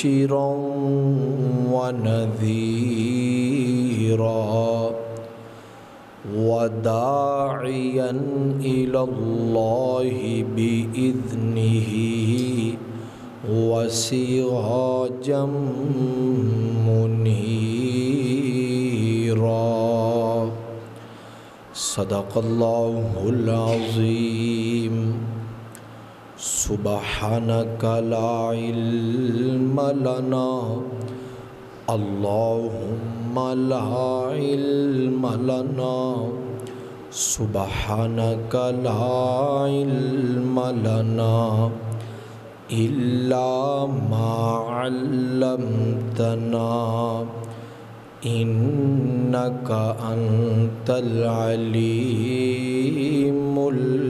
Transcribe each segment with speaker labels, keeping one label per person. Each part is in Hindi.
Speaker 1: मुबशरा व नज़ीरा वदायन इलल्लाहि बिइज़्निहि वसिराजम मुनीरा सदक़ल्लाहुल अज़ीम सुबहानक ला इल्म लना। अल्लाहुम्मा ला इल्म लना। सुबहानक ला इल्म लना। इल्ला मा अल्लमतना। इन्नक अंतल अलीमुल हकीम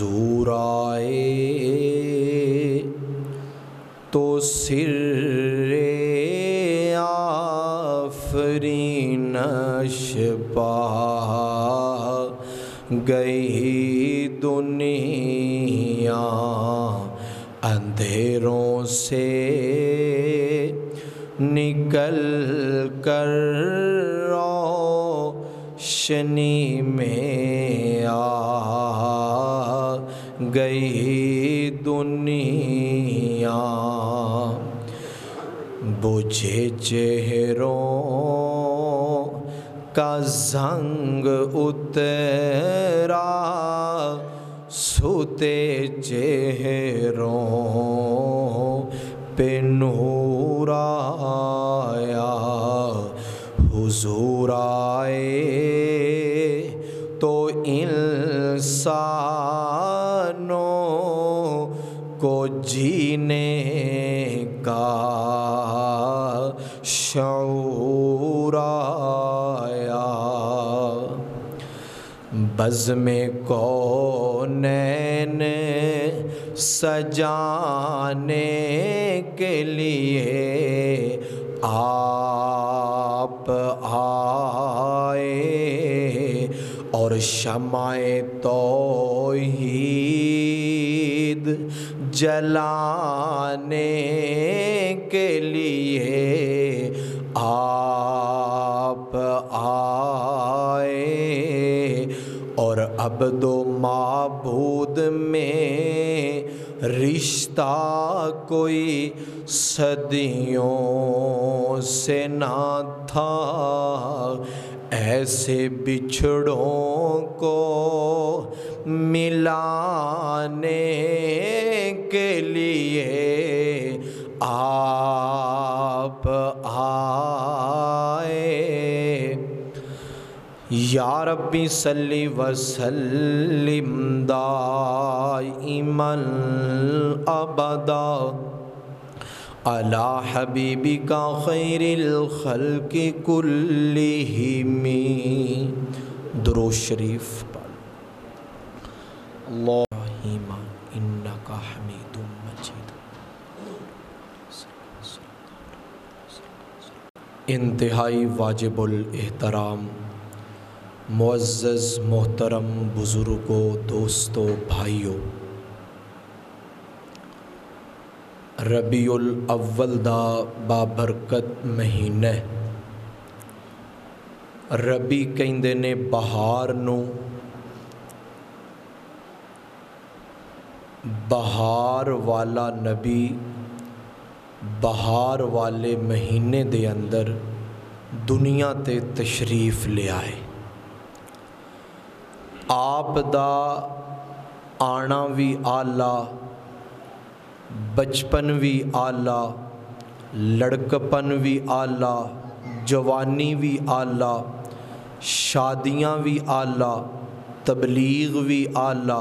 Speaker 1: हुजूर आए तो सिर आफरीनश पा गई दुनिया अंधेरों से निकल कर रोशनी में आ गई दुनिया। बुझे चेहरों का जंग उतरा सुते चेहरों पे नूर आया हुजूर आए बज़ में कौनैन सजाने के लिए आप आए और शमाए तौहीद जलाने के लिए आप अब दो माबूद में रिश्ता कोई सदियों से ना था। ऐसे बिछड़ों को मिलाने के लिए आप आए या रब्बी सल्ली वसल्लिम अबदा। अला हबीबिका खैरिल खल्क़ि कुल्लिहिमी दरो शरीफ पढ़। अल्लाह इन्ना का हमीद मजीद। इंतहाई वाजिबुल एहतराम। मुआज़ मोहतरम बुज़ुर्गों, दोस्तों, भाइयों। रबीउल अव्वल दा बाबरकत महीने। रबी कहते ने बहार ਨੂੰ बहार वाला नबी बहार वाले महीने दे अंदर दुनिया ते तशरीफ़ ले आए। आप दा आना भी आला बचपन भी आला लड़कपन भी आला जवानी भी आला शादियाँ भी आला तबलीग भी आला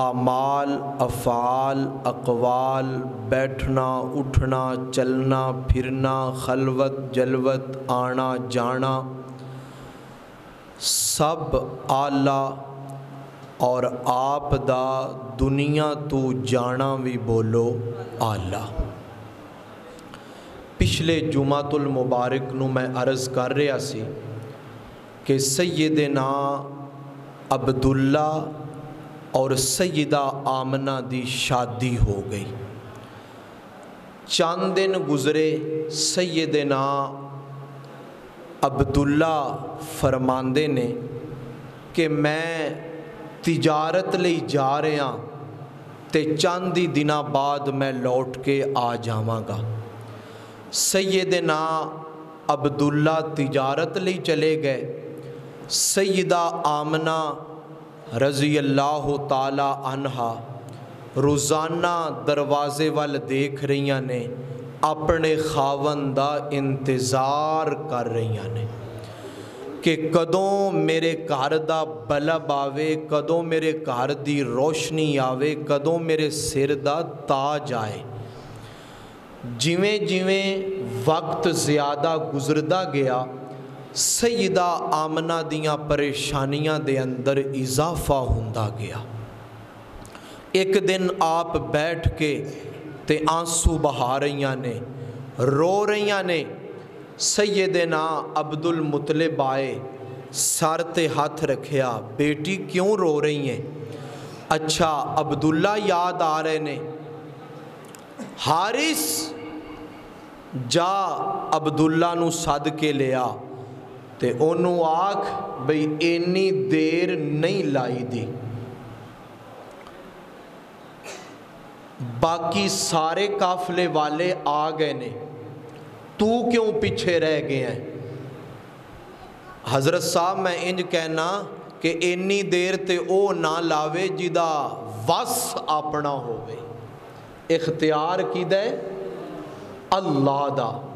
Speaker 1: आमाल अफ़ाल अकवाल बैठना उठना चलना फिरना खलवत जलवत आना जाना सब आला और आप दा दुनिया तो जाना भी बोलो आला। पिछले जुमातुल मुबारक ਨੂੰ मैं अर्ज़ कर रहा सी कि सैयदना अब्दुल्ला और सैदा आमना दी शादी हो गई। चंद दिन गुजरे सैयदना अब्दुल्ला फरमाते ने कि मैं तिजारत ਲਈ ਜਾ ਰਿਹਾ ਤੇ ਚੰਦ ਹੀ ਦਿਨਾਂ ਬਾਅਦ ਮੈਂ ਲੌਟ ਕੇ ਆ ਜਾਵਾਂਗਾ ਸੈਯਦਨਾ ਅਬਦੁੱਲਾ ਤਿਜਾਰਤ ਲਈ ਚਲੇ ਗਏ ਸੈਯਦਾ ਆਮਨਾ रज़ी अल्लाह तला अनहा रोज़ाना दरवाजे वाल देख रही ने अपने खावन का इंतज़ार कर रही ने कि कदों मेरे घर का बलब आवे कदों मेरे घर की रोशनी आवे कदों मेरे सिर का ताज आए जिमें जिमें वक्त ज़्यादा गुजरता गया सईदा आमना दियाँ परेशानियाँ दे अंदर इजाफा होंदा गया एक दिन आप बैठ के ते आंसू बहा रही ने रो रही ने सैयदना अब्दुल मुतलिब आए सर ते हाथ रखिया बेटी क्यों रो रही है अच्छा अब्दुल्ला याद आ रहे ने हारिस जा अब्दुल्ला सद के लिया ਤੇ ਉਹਨੂੰ ਆਖ ਬਈ ਇੰਨੀ ਦੇਰ ਨਹੀਂ ਲਾਈ ਦੀ बाकी सारे काफले वाले आ गए ने। तू क्यों पीछे रह गए हैं? हज़रत साहब, मैं इंज कहना कि इन्नी देर ते ओ ना लावे जिदा वस अपना होवे। इख्तियार किद? अल्लाह दा।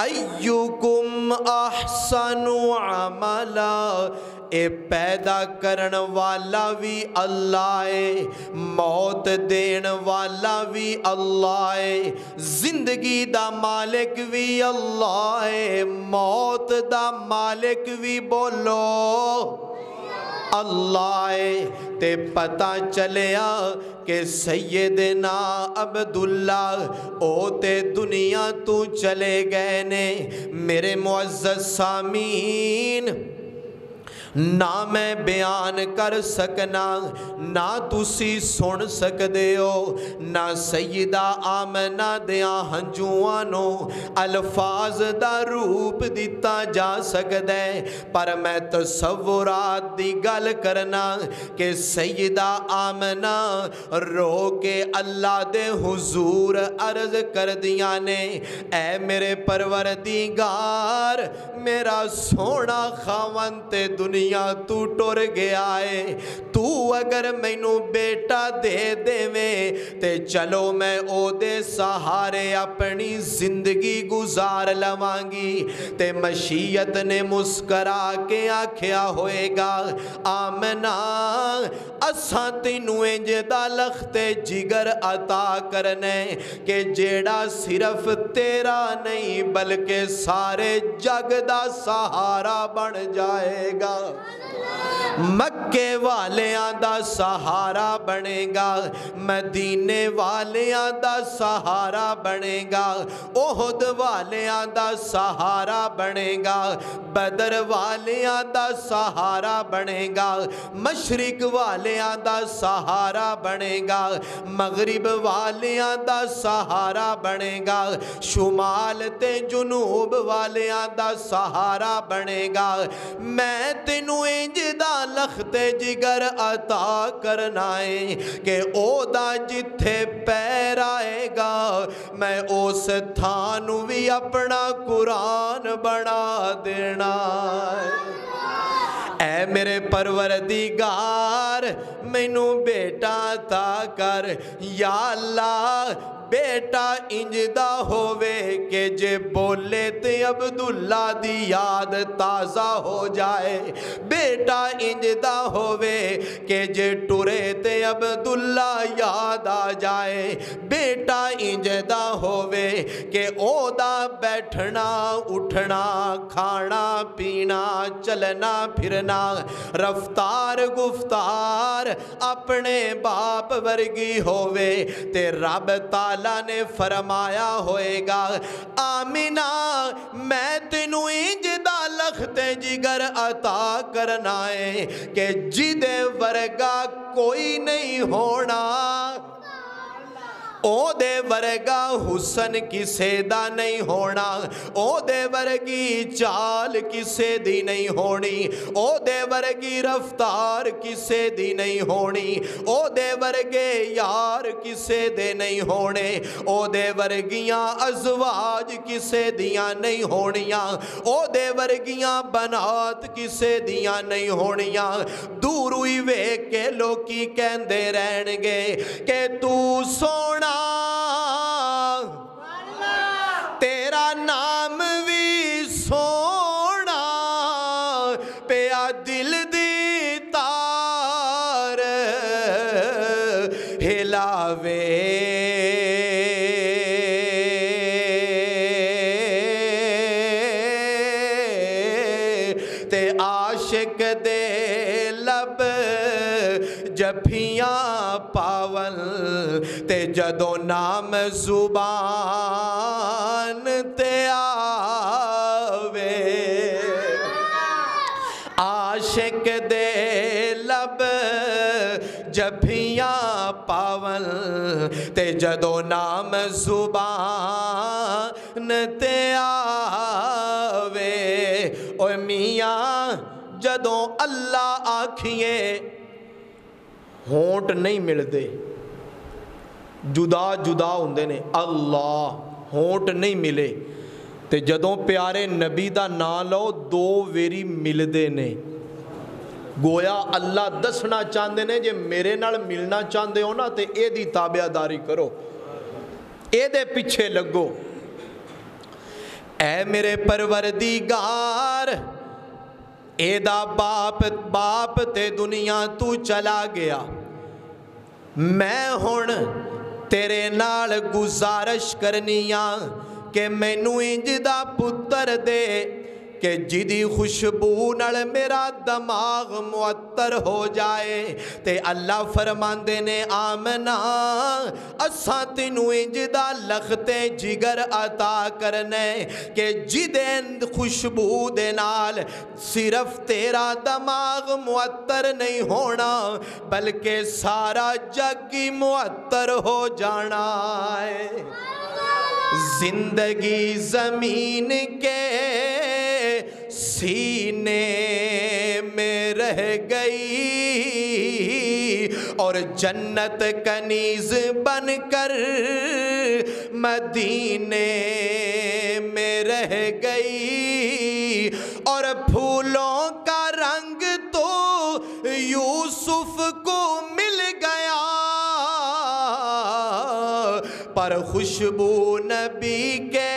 Speaker 1: अय्युकुम अहसनु अमला, ए पैदा करण वाला भी अल्लाह है, मौत देन वाला भी अल्लाह है, ज़िंदगी दा मालिक भी अल्लाह है, मौत दा मालिक भी बोलो, अल्लाह है, ते पता चलिया कि सैयदना अब्दुल्ला ओ ते दुनिया तू चले गए ने मेरे मुअज़्ज़ज़ सामीन। ना मैं बयान कर सकना, ना तुसी सुन सकते हो, ना सईदा आमना दिया हंजुआनो अल्फाज का रूप दिता जा सकता है। पर मैं तस्वुरात की गल करना कि सईदा आमना रो के अल्लाह दे हुजूर अर्ज़ कर दिया ने, ऐ मेरे परवर दी गार मेरा सोना खावन ते दुनिया तू टुर गया है। तू अगर मैनू बेटा दे देवे, ते चलो मैं ओदे सहारे अपनी ज़िंदगी गुजार लवांगी। ते मशीयत ने मुस्करा के आख्या होएगा, आमना। असा तेनू इंज लखते जिगर अता करने के जेड़ा सिर्फ़ तेरा नहीं, बल्कि सारे जग का सहारा बन जाएगा। मक्के वालियाँ दा सहारा बनेगा, मदीने वालियाँ दा सहारा बनेगा, ओहद वालियाँ दा सहारा बनेगा। बदर वालियाँ दा सहारा बनेगा, मशरिक वालियाँ दा सहारा बनेगा, मगरिब वालियाँ दा सहारा बनेगा, शुमाल जुनूब वालियाँ दा सहारा बनेगा। मैं तेनू इंज लखते जिगर अता करना है कि जिथे पैर आएगा, मैं उस थान भी अपना कुरान बना ऐ मेरे परवरदिगार मैनू बेटा ता कर। या अल्लाह, बेटा इंजदा होवे के जे बोले ते अब्दुल्ला दी याद ताज़ा हो जाए। बेटा इंजदा होवे के जे टुरे ते अब्दुल्ला याद आ जाए। बेटा इंजदा होवे के ओदा बैठना, उठना, खाना, पीना, चलना, फिरना, रफ्तार, गुफ्तार अपने बाप वर्गी होवे, ते रब ताला ने फरमाया होएगा, आमिना, मैं तेनू इंज दा लखते जिगर अता करना है कि जिदे वर्गा कोई नहीं होना। ओदे वर्गा हुसन किसे दा नहीं होना ओदे वर्गी चाल किसे दी नहीं होनी ओदे वर्गी रफ्तार किसे दी नहीं होनी ओदे वर्गे यार किसे दे नहीं होने ओदे वर्गियाँ अजवाज किसे दियाँ नहीं होनियाँ ओदे वर्गियाँ बनात किसे दियाँ नहीं होनियाँ दूर ही वेख के लोकी कहंदे रहणगे कि तू सोना तेरा ज़ुबान ते आवे। आशिक दे लब, जफियाँ पावन। ते जदो नाम ज़ुबान ते आवे। ओ मियाँ, जदों अल्लाह आखिए, होंठ नहीं मिलते ਜੁਦਾ ਜੁਦਾ ਹੁੰਦੇ ਨੇ। ਅੱਲਾ ਹੋਂਟ ਨਹੀਂ ਮਿਲੇ। ਤੇ ਜਦੋਂ ਪਿਆਰੇ ਨਬੀ ਦਾ ਨਾਂ ਲਓ, ਦੋ ਵੇਰੀ ਮਿਲਦੇ ਨੇ। ਗੋਇਆ ਅੱਲਾ ਦੱਸਣਾ ਚਾਹੁੰਦੇ ਨੇ ਜੇ ਮੇਰੇ ਨਾਲ ਮਿਲਣਾ ਚਾਹੁੰਦੇ ਹੋ ਨਾ, ਤੇ ਇਹਦੀ ਤਾਬਿਆਦਾਰੀ ਕਰੋ। ਇਹਦੇ ਪਿੱਛੇ ਲੱਗੋ। ਐ ਮੇਰੇ ਪਰਵਰਦੀਗਾਰ, ਇਹਦਾ ਬਾਪ ਬਾਪ ਤੇ ਦੁਨੀਆ ਤੂੰ ਚਲਾ ਗਿਆ। ਮੈਂ ਹੁਣ ਤੇਰੇ ਨਾਲ ਗੁਜ਼ਾਰਿਸ਼ ਕਰਨੀ ਆ ਕਿ ਮੈਨੂੰ ਇੰਜ ਦਾ ਪੁੱਤਰ ਦੇ कि जिदी खुशबू न मेरा दिमाग मुअत्तर हो जाए। तो अल्लाह फरमाते ने, आमना, असा तेनू इंजदा लखते जिगर अता करने के जिदे खुशबू दे सिर्फ़ तेरा दिमाग मुअत्तर नहीं होना, बल्कि सारा जग ही मुअत्तर हो जाना है। ज़िंदगी ज़मीन के सीने में रह गई और जन्नत कनीज बनकर मदीने में रह गई और फूलों का रंग तो यूसुफ को पर खुशबू नबी के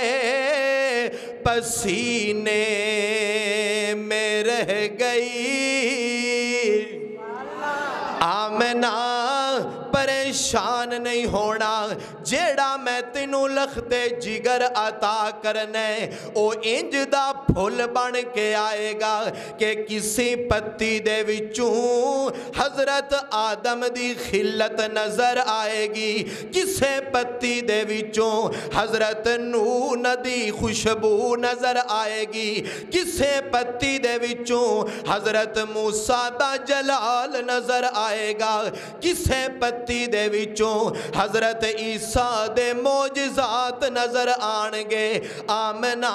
Speaker 1: पसीने में रह गई। आमना परेशान नहीं होना जेड़ा मैं तेनू लखते जिगर अता करने, ओ इंज दा फुल बन के आएगा कि किसी पत्ती दे हज़रत आदम दी खिलत नज़र आएगी। किसे पत्ती दे हज़रत नू नदी खुशबू नज़र आएगी। किसे पत्ती दे हज़रत मूसा दा जलाल नज़र आएगा। किसे पत्ती दे हज़रत ईसा मूसा दे मौजजात नज़र आणगे। आमना,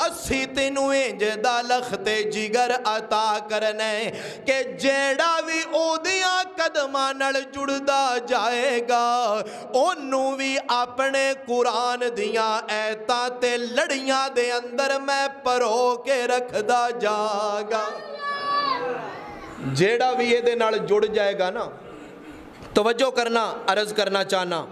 Speaker 1: असी तेनू इंज दा लखते जिगर अता करना। के जेड़ा भी ओदिया कदमां नाल जाएगा, ओनू भी अपने कुरान दियाँ ऐतां ते लड़ियाँ अंदर मैं परो के रखता जागा। जेड़ा भी ये जुड़ जाएगा ना, तवज्जो करना, अर्ज़ करना चाहना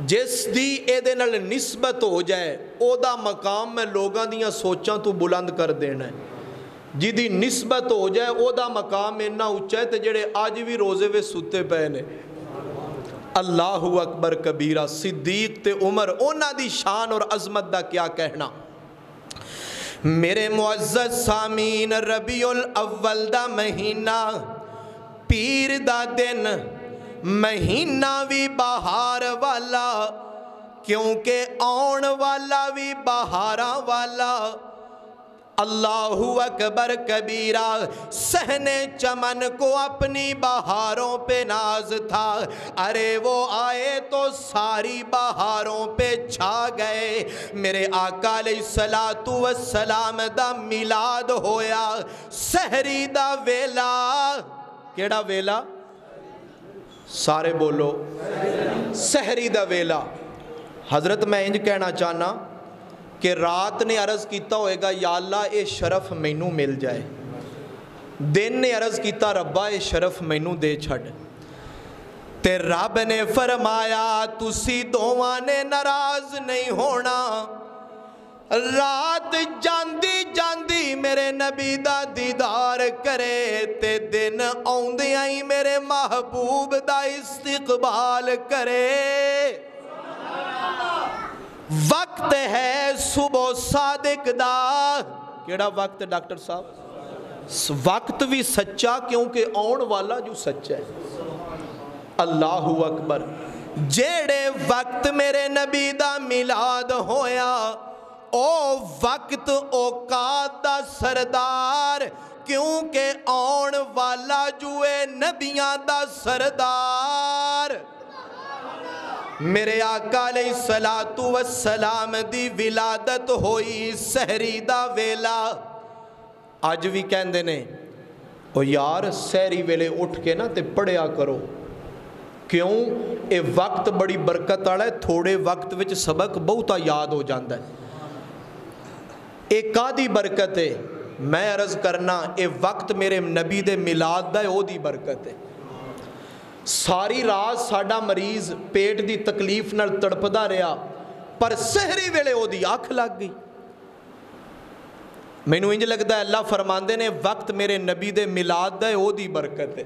Speaker 1: जिसकी ए नस्बत हो जाए वह मकाम मैं लोगों दोचा तो बुलंद कर देना है। जिदी नस्बत हो जाए वह मकाम इन्ना उच्चा है तो जेडे अज भी रोज़े वे सुते पे ने। अल्लाह अकबर कबीरा, सिद्दीक उमर उन्होंने शान और अजमत का क्या कहना? मेरे मुआजत सामीन रबी उल अव्वल का महीना, पीर का दिन महीना भी बहार वाला, क्योंकि आउण वाला भी बहारा वाला। अल्लाह अकबर कबीरा, सहने चमन को अपनी बहारों पे नाज था। अरे वो आए तो सारी बहारों पे छा गए। मेरे आका सलातू सलाम दा मिलाद होया। सहरी दा वेला। केड़ा वेला? सारे बोलो। सहरी का वेला। हज़रत, मैं इंज कहना चाहना कि रात ने अरज़ किया होगा यला ये शरफ मैनू मिल जाए। दिन ने अरज़ किया रबा ये शरफ मैनू दे रब ने फरमाया, तुसी दोवे ने नाराज़ नहीं होना। ਰਾਤ ਜਾਂਦੀ ਜਾਂਦੀ ਮੇਰੇ ਨਬੀ ਦਾ ਦੀਦਾਰ ਕਰੇ ਤੇ ਦਿਨ ਆਉਂਦਿਆਂ ਹੀ ਮੇਰੇ ਮਹਬੂਬ ਦਾ ਇਸਤਿਕਬਾਲ ਕਰੇ ਵਕਤ ਹੈ ਸੁਬਹ ਸਾਦਿਕ ਦਾ ਕਿਹੜਾ ਵਕਤ ਡਾਕਟਰ ਸਾਹਿਬ ਵਕਤ ਵੀ ਸੱਚਾ ਕਿਉਂਕਿ ਆਉਣ ਵਾਲਾ ਜੋ ਸੱਚਾ ਹੈ ਅੱਲਾਹੂ ਅਕਬਰ ਜਿਹੜੇ ਵਕਤ ਮੇਰੇ ਨਬੀ ਦਾ ਮਿਲਾਦ ਹੋਇਆ ਉਹ ਵਕਤ ਔਕਾਤ ਦਾ ਸਰਦਾਰ, ਕਿਉਂਕਿ ਆਉਣ ਵਾਲਾ ਜੂਏ ਨਬੀਆਂ ਦਾ ਸਰਦਾਰ। ਮੇਰੇ ਆਕਾ ਅਲੈहि ਸਲਾਤੂ ਵਸਲਾਮ ਦੀ ਵਿਲਾਦਤ ਹੋਈ ਸਹਰੀ ਦਾ ਵੇਲਾ। ਅੱਜ ਵੀ ਕਹਿੰਦੇ ਨੇ ਉਹ ਯਾਰ, ਸਹਿਰੀ ਵੇਲੇ ਉੱਠ ਕੇ ਨਾ ਤੇ ਪੜਿਆ ਕਰੋ। ਕਿਉਂ? ਇਹ ਵਕਤ ਬੜੀ ਬਰਕਤ ਵਾਲਾ ਹੈ ਥੋੜੇ ਵਕਤ ਵਿੱਚ ਸਬਕ ਬਹੁਤਾ ਯਾਦ ਹੋ ਜਾਂਦਾ ਹੈ। ਇਹ ਕਾਦੀ ਬਰਕਤ ਹੈ ਮੈਂ ਅਰਜ਼ ਕਰਨਾ ਇਹ ਵਕਤ ਮੇਰੇ ਨਬੀ ਦੇ ਮਿਲਾਦ ਦਾ ਉਹਦੀ ਬਰਕਤ ਹੈ ਸਾਰੀ ਰਾਤ ਸਾਡਾ ਮਰੀਜ਼ ਪੇਟ ਦੀ ਤਕਲੀਫ ਨਾਲ ਤੜਪਦਾ ਰਿਹਾ ਪਰ ਸਹਰੀ ਵੇਲੇ ਉਹਦੀ ਅੱਖ ਲੱਗ ਗਈ ਮੈਨੂੰ ਇੰਜ ਲੱਗਦਾ ਅੱਲਾ ਫਰਮਾਉਂਦੇ ਨੇ ਵਕਤ ਮੇਰੇ ਨਬੀ ਦੇ ਮਿਲਾਦ ਦਾ ਉਹਦੀ ਬਰਕਤ ਹੈ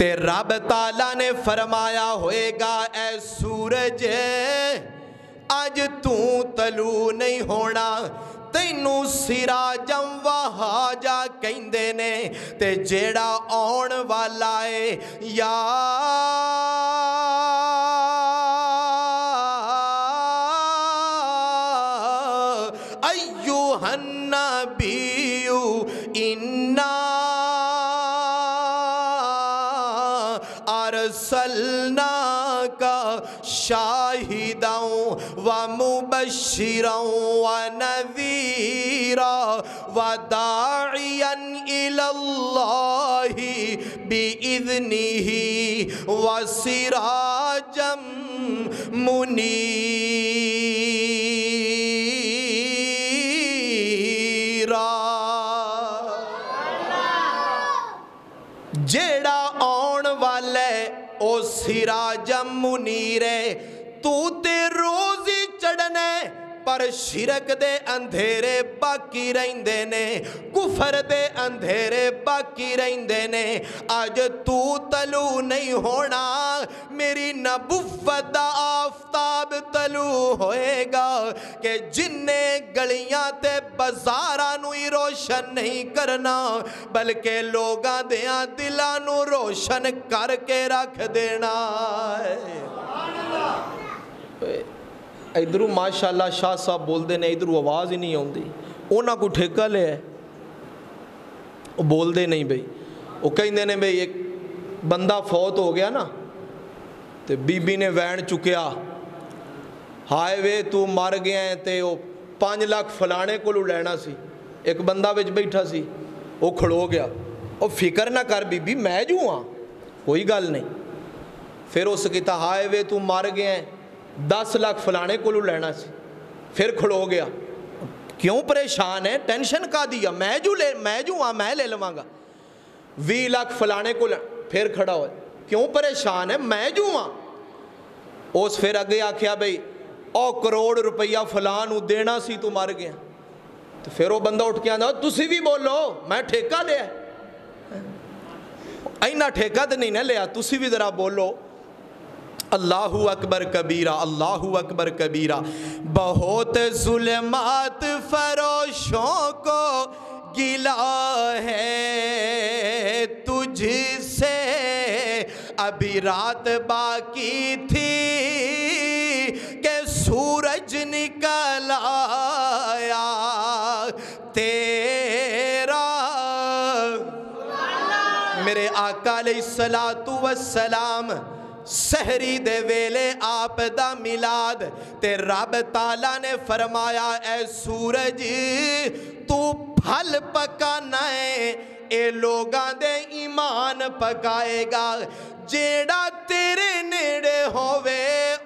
Speaker 1: ਤੇ ਰੱਬ ਤਾਲਾ ਨੇ ਫਰਮਾਇਆ ਹੋਏਗਾ, ਐ ਸੂਰਜ, ਅੱਜ ਤੂੰ ਤਲੂ ਨਹੀਂ ਹੋਣਾ। ਤੈਨੂੰ ਸਿਰਾਜਮ ਵਹਾਜਾ ਕਹਿੰਦੇ ਨੇ ਤੇ ਜਿਹੜਾ ਆਉਣ ਵਾਲਾ ਏ ਯਾ मुबशिरा व नज़ीरा व दाइयन इलल्लाहि बिइज़निही व सिराजम मुनीरा जेड़ा आने वाला है ओ सिराजम मुनीर है तू ते रोज ही चढ़ना है ਪਰ ਸ਼ਿਰਕ ਦੇ ਅੰਧੇਰੇ ਬਾਕੀ ਰਹਿੰਦੇ ਨੇ ਕੁਫਰ ਦੇ ਅੰਧੇਰੇ ਬਾਕੀ ਰਹਿੰਦੇ ਨੇ। ਅੱਜ ਤੂੰ ਤਲੂ ਨਹੀਂ ਹੋਣਾ ਮੇਰੀ ਨਬੁਵਤ ਦਾ ਆਫਤਾਬ ਤਲੂ ਹੋਏਗਾ ਕਿ ਜਿੰਨੇ ਗਲੀਆਂ ਤੇ ਬਾਜ਼ਾਰਾਂ ਨੂੰ ਹੀ ਰੋਸ਼ਨ ਨਹੀਂ ਕਰਨਾ ਬਲਕਿ ਲੋਕਾਂ ਦੇ ਦਿਲਾਂ ਨੂੰ ਰੋਸ਼ਨ ਕਰਕੇ ਰੱਖ ਦੇਣਾ ਹੈ। ਇਧਰੋਂ ਮਾਸ਼ਾਅੱਲਾ ਸ਼ਾਹ ਸਾਹਿਬ ਬੋਲਦੇ ਨੇ, ਇਧਰੋਂ ਆਵਾਜ਼ ਹੀ ਨਹੀਂ ਆਉਂਦੀ। ਉਹਨਾਂ ਕੋ ਠੇਕਾ ਲਿਆ। ਉਹ ਬੋਲਦੇ ਨਹੀਂ ਬਈ। ਉਹ ਕਹਿੰਦੇ ਨੇ ਬਈ, ਇੱਕ ਬੰਦਾ ਫੌਤ ਹੋ ਗਿਆ ਨਾ, ਤੇ ਬੀਬੀ ਨੇ ਵੈਣ ਚੁੱਕਿਆ। ਹਾਏ ਵੇ, ਤੂੰ ਮਰ ਗਿਆ ਹੈ ਤੇ ਉਹ 5 ਲੱਖ ਫਲਾਣੇ ਕੋਲੋਂ ਲੈਣਾ ਸੀ। ਇੱਕ ਬੰਦਾ ਵਿੱਚ ਬੈਠਾ ਸੀ, ਉਹ ਖੜੋ ਗਿਆ। ਉਹ ਫਿਕਰ ਨਾ ਕਰ ਬੀਬੀ, ਮੈਂ ਜੂ ਆ ਕੋਈ ਗੱਲ ਨਹੀਂ। ਫਿਰ ਉਸ ਕੀਤਾ, ਹਾਏ ਵੇ, ਤੂੰ ਮਰ ਗਿਆ 10 ਲੱਖ ਫਲਾਣੇ ਕੋਲੋਂ ਲੈਣਾ ਸੀ। ਫਿਰ ਖੜੋ ਗਿਆ। ਕਿਉਂ ਪਰੇਸ਼ਾਨ ਹੈ ਟੈਨਸ਼ਨ ਕਾਦੀ ਆ? ਮੈਂ ਜੂ ਲੈ, ਮੈਂ ਜੂ ਆ, ਮੈਂ ਲੈ ਲਵਾਂਗਾ। 20 ਲੱਖ ਫਲਾਣੇ ਕੋਲ ਫਿਰ ਖੜਾ ਹੋਇਆ। ਕਿਉਂ ਪਰੇਸ਼ਾਨ ਹੈ ਮੈਂ ਜੂ ਆ। ਉਸ ਫਿਰ ਅੱਗੇ ਆਖਿਆ ਬਈ, ਉਹ ਕਰੋੜ ਰੁਪਈਆ ਫਲਾਂ ਨੂੰ ਦੇਣਾ ਸੀ, ਤੂੰ ਮਰ ਗਿਆ। ਤੇ ਫਿਰ ਉਹ ਬੰਦਾ ਉੱਠ ਕੇ ਆਂਦਾ, ਤੁਸੀਂ ਵੀ ਬੋਲੋ, ਮੈਂ ਠੇਕਾ ਲਿਆ। ਇੰਨਾ ਠੇਕਾ ਤੇ ਨਹੀਂ ਨਾ ਲਿਆ, ਤੁਸੀਂ ਵੀ ਜ਼ਰਾ ਬੋਲੋ। अल्लाह अकबर कबीरा, अल्लाह अकबर कबीरा। बहुत जुल्मात फरोशों को गिला है तुझसे। अभी रात बाकी थी के सूरज निकल आया। तेरा मेरे आका सलातु वसलाम सहरी दे वेले आप दा मिलाद। ते रब ताला ने फरमाया ए सूरज, तू फल पकाना है, ए लोगा दे ईमान पकाएगा। जेड़ा तेरे नेड़े होवे,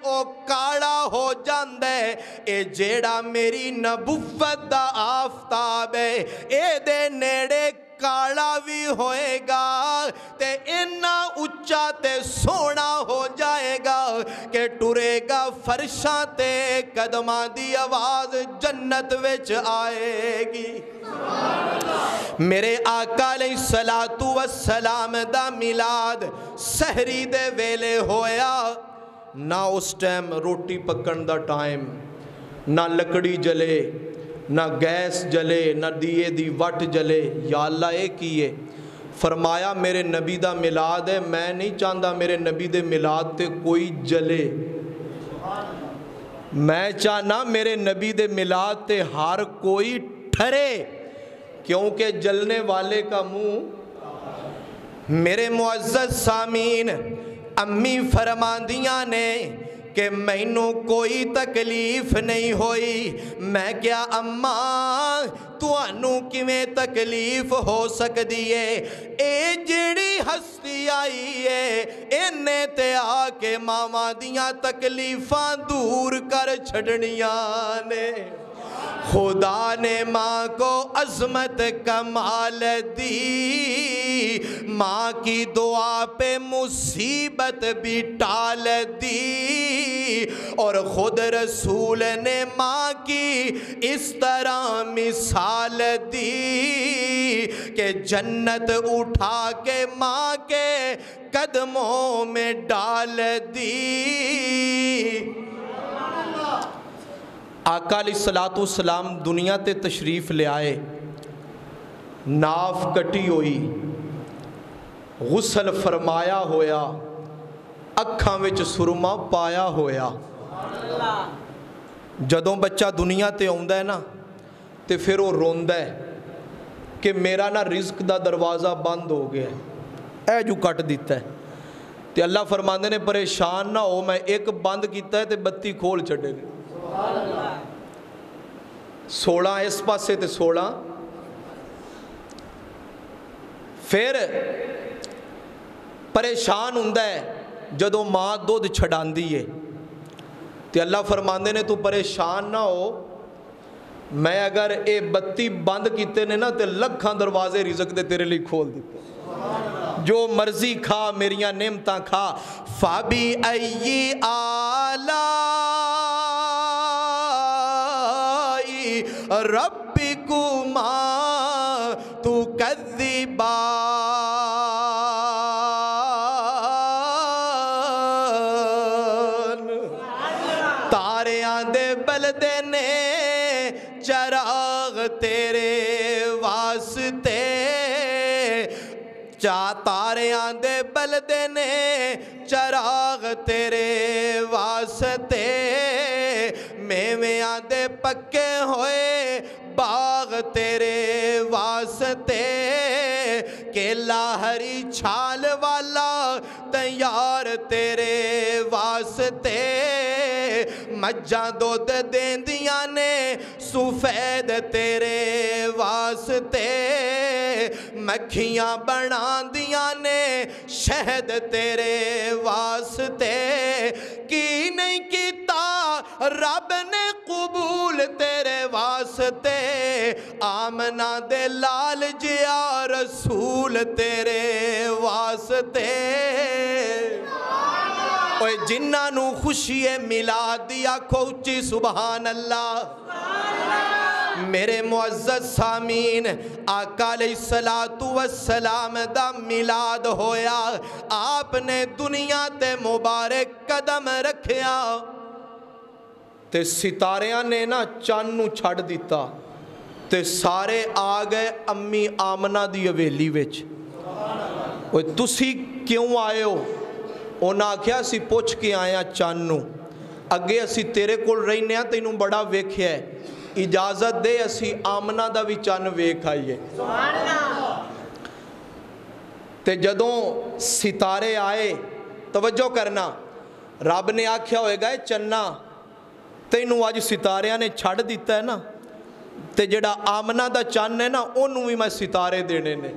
Speaker 1: ओ काला हो जांदा है। ए जेड़ा मेरी नबुवत दा आफताब है ए दे नेड़े काला भी होएगा। ते इन्ना उच्चा ते सोना ਫਰਸ਼ਾਂ ਤੇ ਕਦਮਾਂ ਦੀ ਆਵਾਜ਼ ਜੰਨਤ ਵਿੱਚ ਆਏਗੀ ਮੇਰੇ ਆਕਾ ਲਈ ਸਲਾਤੂ ਵਸਲਾਮ ਦਾ ਮਿਲਾਦ ਸਹਰੀ ਦੇ ਵੇਲੇ ਹੋਇਆ ਨਾ ਉਸ ਟਾਈਮ ਰੋਟੀ ਪੱਕਣ ਦਾ ਟਾਈਮ ਨਾ ਲੱਕੜੀ ਜਲੇ ਨਾ ਗੈਸ ਜਲੇ ਨਾ ਦੀਏ ਦੀ ਵੱਟ ਜਲੇ ਯਾ ਅੱਲਾ ਇਹ ਕੀ ਹੈ ਫਰਮਾਇਆ ਮੇਰੇ ਨਬੀ ਦਾ ਮਿਲਾਦ ਹੈ ਮੈਂ ਨਹੀਂ ਚਾਹੁੰਦਾ ਮੇਰੇ ਨਬੀ ਦੇ ਮਿਲਾਦ ਤੇ ਕੋਈ ਜਲੇ मैं चाहना मेरे नबी दे मिलाद ते हार कोई ठरे, क्योंकि जलने वाले का मुँह मेरे मुआजत सामीन, अम्मी फरमादियाँ ने ਕਿ ਮੈਨੂੰ ਕੋਈ ਤਕਲੀਫ ਨਹੀਂ ਹੋਈ। ਮੈਂ ਕਿਹਾ, ਅੰਮਾ, ਤੁਹਾਨੂੰ ਕਿਵੇਂ ਤਕਲੀਫ ਹੋ ਸਕਦੀ ਏ? ਇਹ ਜਿਹੜੀ ਹਸਤੀ ਆਈ ਏ, ਇਹਨੇ ਤੇ ਆ ਕੇ ਮਾਵਾਂ ਦੀਆਂ ਤਕਲੀਫਾਂ ਦੂਰ ਕਰ ਛੱਡਣੀਆਂ ਨੇ। खुदा ने माँ को अजमत कमाल दी। माँ की दुआ पे मुसीबत भी टाल दी। और खुद रसूल ने माँ की इस तरह मिसाल दी कि जन्नत उठा के माँ के कदमों में डाल दी। ਆਕਾ ਅਲੀ ਸਲਾਤੂ ਸਲਾਮ ਦੁਨੀਆ ਤੇ ਤਸ਼ਰੀਫ ਲਿਆਏ। ਨਾਫ ਕਟੀ ਹੋਈ। ਗੁਸਲ ਫਰਮਾਇਆ ਹੋਇਆ। ਅੱਖਾਂ ਵਿੱਚ ਸੁਰਮਾ ਪਾਇਆ ਹੋਇਆ। ਜਦੋਂ ਬੱਚਾ ਦੁਨੀਆ ਤੇ ਆਉਂਦਾ ਹੈ ਨਾ, ਤੇ ਫਿਰ ਉਹ ਰੋਂਦਾ ਹੈ ਕਿ ਮੇਰਾ ਨਾ ਰਿਜ਼ਕ ਦਾ ਦਰਵਾਜ਼ਾ ਬੰਦ ਹੋ ਗਿਆ ਹੈ। ਇਹ ਜੂ ਕੱਟ ਦਿੱਤਾ ਹੈ। ਤੇ ਅੱਲਾ ਫਰਮਾਉਂਦੇ ਨੇ, ਪਰੇਸ਼ਾਨ ਨਾ ਹੋ, ਮੈਂ ਇੱਕ ਬੰਦ ਕੀਤਾ ਹੈ ਤੇ ਬੱਤੀ ਖੋਲ ਛੱਡੇ ਨੇ। 16 ਇਸ ਪਾਸੇ ਤੇ 16 ਫਿਰ ਪਰੇਸ਼ਾਨ ਹੁੰਦਾ ਹੈ ਜਦੋਂ ਮਾਂ ਦੁੱਧ ਛਡਾਉਂਦੀ ਏ ਤੇ ਅੱਲਾ ਫਰਮਾਉਂਦੇ ਨੇ ਤੂੰ ਪਰੇਸ਼ਾਨ ਨਾ ਹੋ ਮੈਂ ਅਗਰ ਇਹ ਬੱਤੀ ਬੰਦ ਕੀਤੇ ਨੇ ਨਾ ਤੇ ਲੱਖਾਂ ਦਰਵਾਜ਼ੇ ਰਿਜ਼ਕ ਦੇ ਤੇਰੇ ਲਈ ਖੋਲ ਦਿੱਤੇ ਜੋ ਮਰਜ਼ੀ ਖਾ ਮੇਰੀਆਂ ਨਿਮਤਾਂ ਖਾ ਫਾਬੀ ਅਈ ਆਲਾਈ ਰੱਬਿਕੁਮਾ ਤੂੰ ਕਜ਼ਿਬਾਨ ਤਾਰਿਆਂ ਦੇ ਬਲਦੇ ਨੇ, ਚਰਾਗ ਤੇਰੇ ਵਾਸਤੇ। ਚਾ ਤਾਰਿਆਂ ਦੇ ਬਲਦੇ ਨੇ, ਚਰਾਗ ਤੇਰੇ ਵਾਸਤੇ। ਮੇਵਿਆਂ ਦੇ ਪੱਕੇ ਹੋਏ बाग तेरे वास्ते के हरी छाल वाला तैयार तेरे वास्ते। मज्जा दुद्ध देंदिया ने, सुफेद तेरे वास्ते। मखियाँ बना दिया ने, शहद तेरे वास्ते। की नहीं किता, रब ने कुब तेरे वास्ते आमना दे लाल जिया रसूल तेरे वास्ते। ओए जिन्हों खुशी है मिला दिया खोची सुबहान अल्लाह मेरे मुआजत सामीन आकाल सलातू सलाम का मिलाद होया। आपने दुनिया ते मुबारक कदम रखिया। ਤੇ ਸਿਤਾਰਿਆਂ ਨੇ ਨਾ ਚੰਨ ਨੂੰ ਛੱਡ ਦਿੱਤਾ ਤੇ ਸਾਰੇ ਆ ਗਏ ਅੰਮੀ ਆਮਨਾ ਦੀ ਹਵੇਲੀ ਵਿੱਚ। ਓਏ ਤੁਸੀਂ ਕਿਉਂ ਆਏ ਹੋ? ਉਹਨਾਂ ਆਖਿਆ, ਅਸੀਂ ਪੁੱਛ ਕੇ ਆਏ ਆ ਚੰਨ ਨੂੰ। ਅੱਗੇ ਅਸੀਂ ਤੇਰੇ ਕੋਲ ਰਹਿੰਦੇ ਆ ਤੈਨੂੰ ਬੜਾ ਵੇਖਿਆ ਇਜਾਜ਼ਤ ਦੇ, ਅਸੀਂ ਆਮਨਾ ਦਾ ਵੀ ਚੰਨ ਵੇਖ ਆਈਏ। ਤੇ ਜਦੋਂ ਸਿਤਾਰੇ ਆਏ, ਤਵੱਜੋ ਕਰਨਾ, ਰੱਬ ਨੇ ਆਖਿਆ ਹੋਏਗਾ, ਇਹ ਚੰਨਾ ਤੈਨੂੰ ਅੱਜ ਸਿਤਾਰਿਆਂ ਨੇ ਛੱਡ ਦਿੱਤਾ ਹੈ ਨਾ? ਤੇ ਜਿਹੜਾ ਆਮਨਾ ਦਾ ਚੰਨ ਹੈ ਨਾ, ਉਹਨੂੰ ਵੀ ਮੈਂ ਸਿਤਾਰੇ ਦੇਣੇ ਨੇ।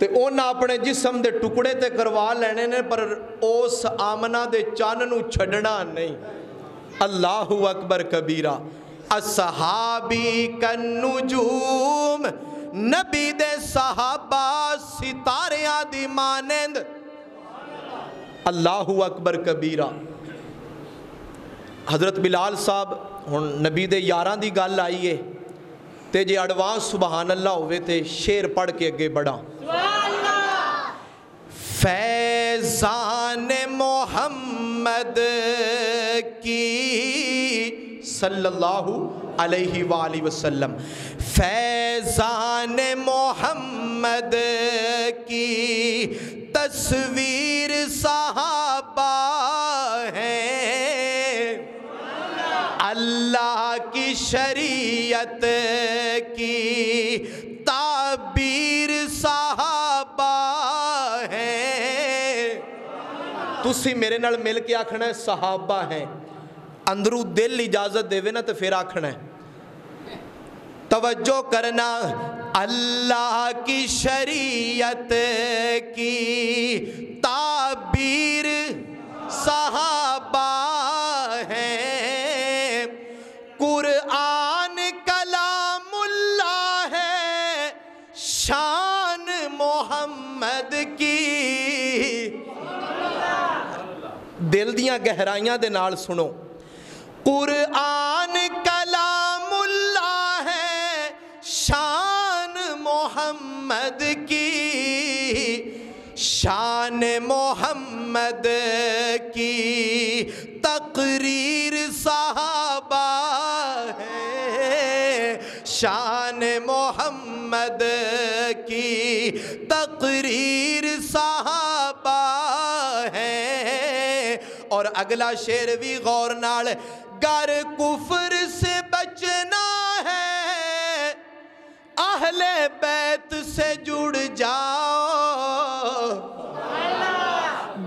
Speaker 1: ਤੇ ਉਹਨਾਂ ਆਪਣੇ ਜਿਸਮ ਦੇ ਟੁਕੜੇ ਤੇ ਕਰਵਾ ਲੈਣੇ ਨੇ, ਪਰ ਉਸ ਆਮਨਾ ਦੇ ਚੰਨ ਨੂੰ ਛੱਡਣਾ ਨਹੀਂ। ਅੱਲਾਹੂ ਅਕਬਰ ਕਬੀਰਾ। ਅਸਹਾਬੀ ਕਨੂਜੂਮ, ਨਬੀ ਦੇ ਸਹਾਬਾ ਸਿਤਾਰਿਆਂ ਦੀ ਮਾਨੰਦ। ਅੱਲਾਹੂ ਅਕਬਰ ਕਬੀਰਾ। हज़रत बिलाल साहब हूँ नबी दे यार की गल आई है तो जे अडवास सुबहान अल्लाह हो शेर पढ़ के अगे बढ़ा। फैज़ान मोहम्मद की सल्लल्लाहु अलैहि वाली वसल्लम। फैज़ान मोहम्मद की तस्वीर सा शरीयत की ताबीर साहबा है ਤੁਸੀਂ ਮੇਰੇ ਨਾਲ ਮਿਲ ਕੇ ਆਖਣਾ ਹੈ, ਸਹਾਬਾ ਹੈ ਅੰਦਰੂ ਦਿਲ ਇਜਾਜ਼ਤ ਦੇਵੇ ਨਾ ਤੇ ਫਿਰ ਆਖਣਾ ਹੈ। तवज्जो करना अल्लाह की शरीयत की ताबीर सहाबा दिल दिया गहराइया के नाल सुनो। कुरान कलामुल्ला है, शान मोहम्मद की। शान मोहम्मद की तकरीर साहबा है, शान मोहम्मद की तकरीर साहबा अगला शेर भी गौर नाल, गर कुफर से बचना है, अहले बैत से जुड़ जाओ।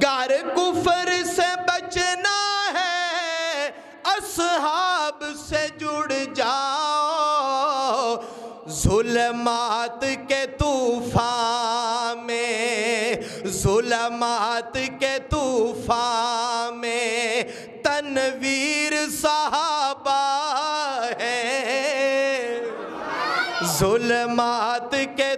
Speaker 1: गर कुफर से बचना है, असहाब से जुड़ जाओ। जुलमात के तूफ़ान में, जुलमात के तूफ़ान साहबा है। जुलमात के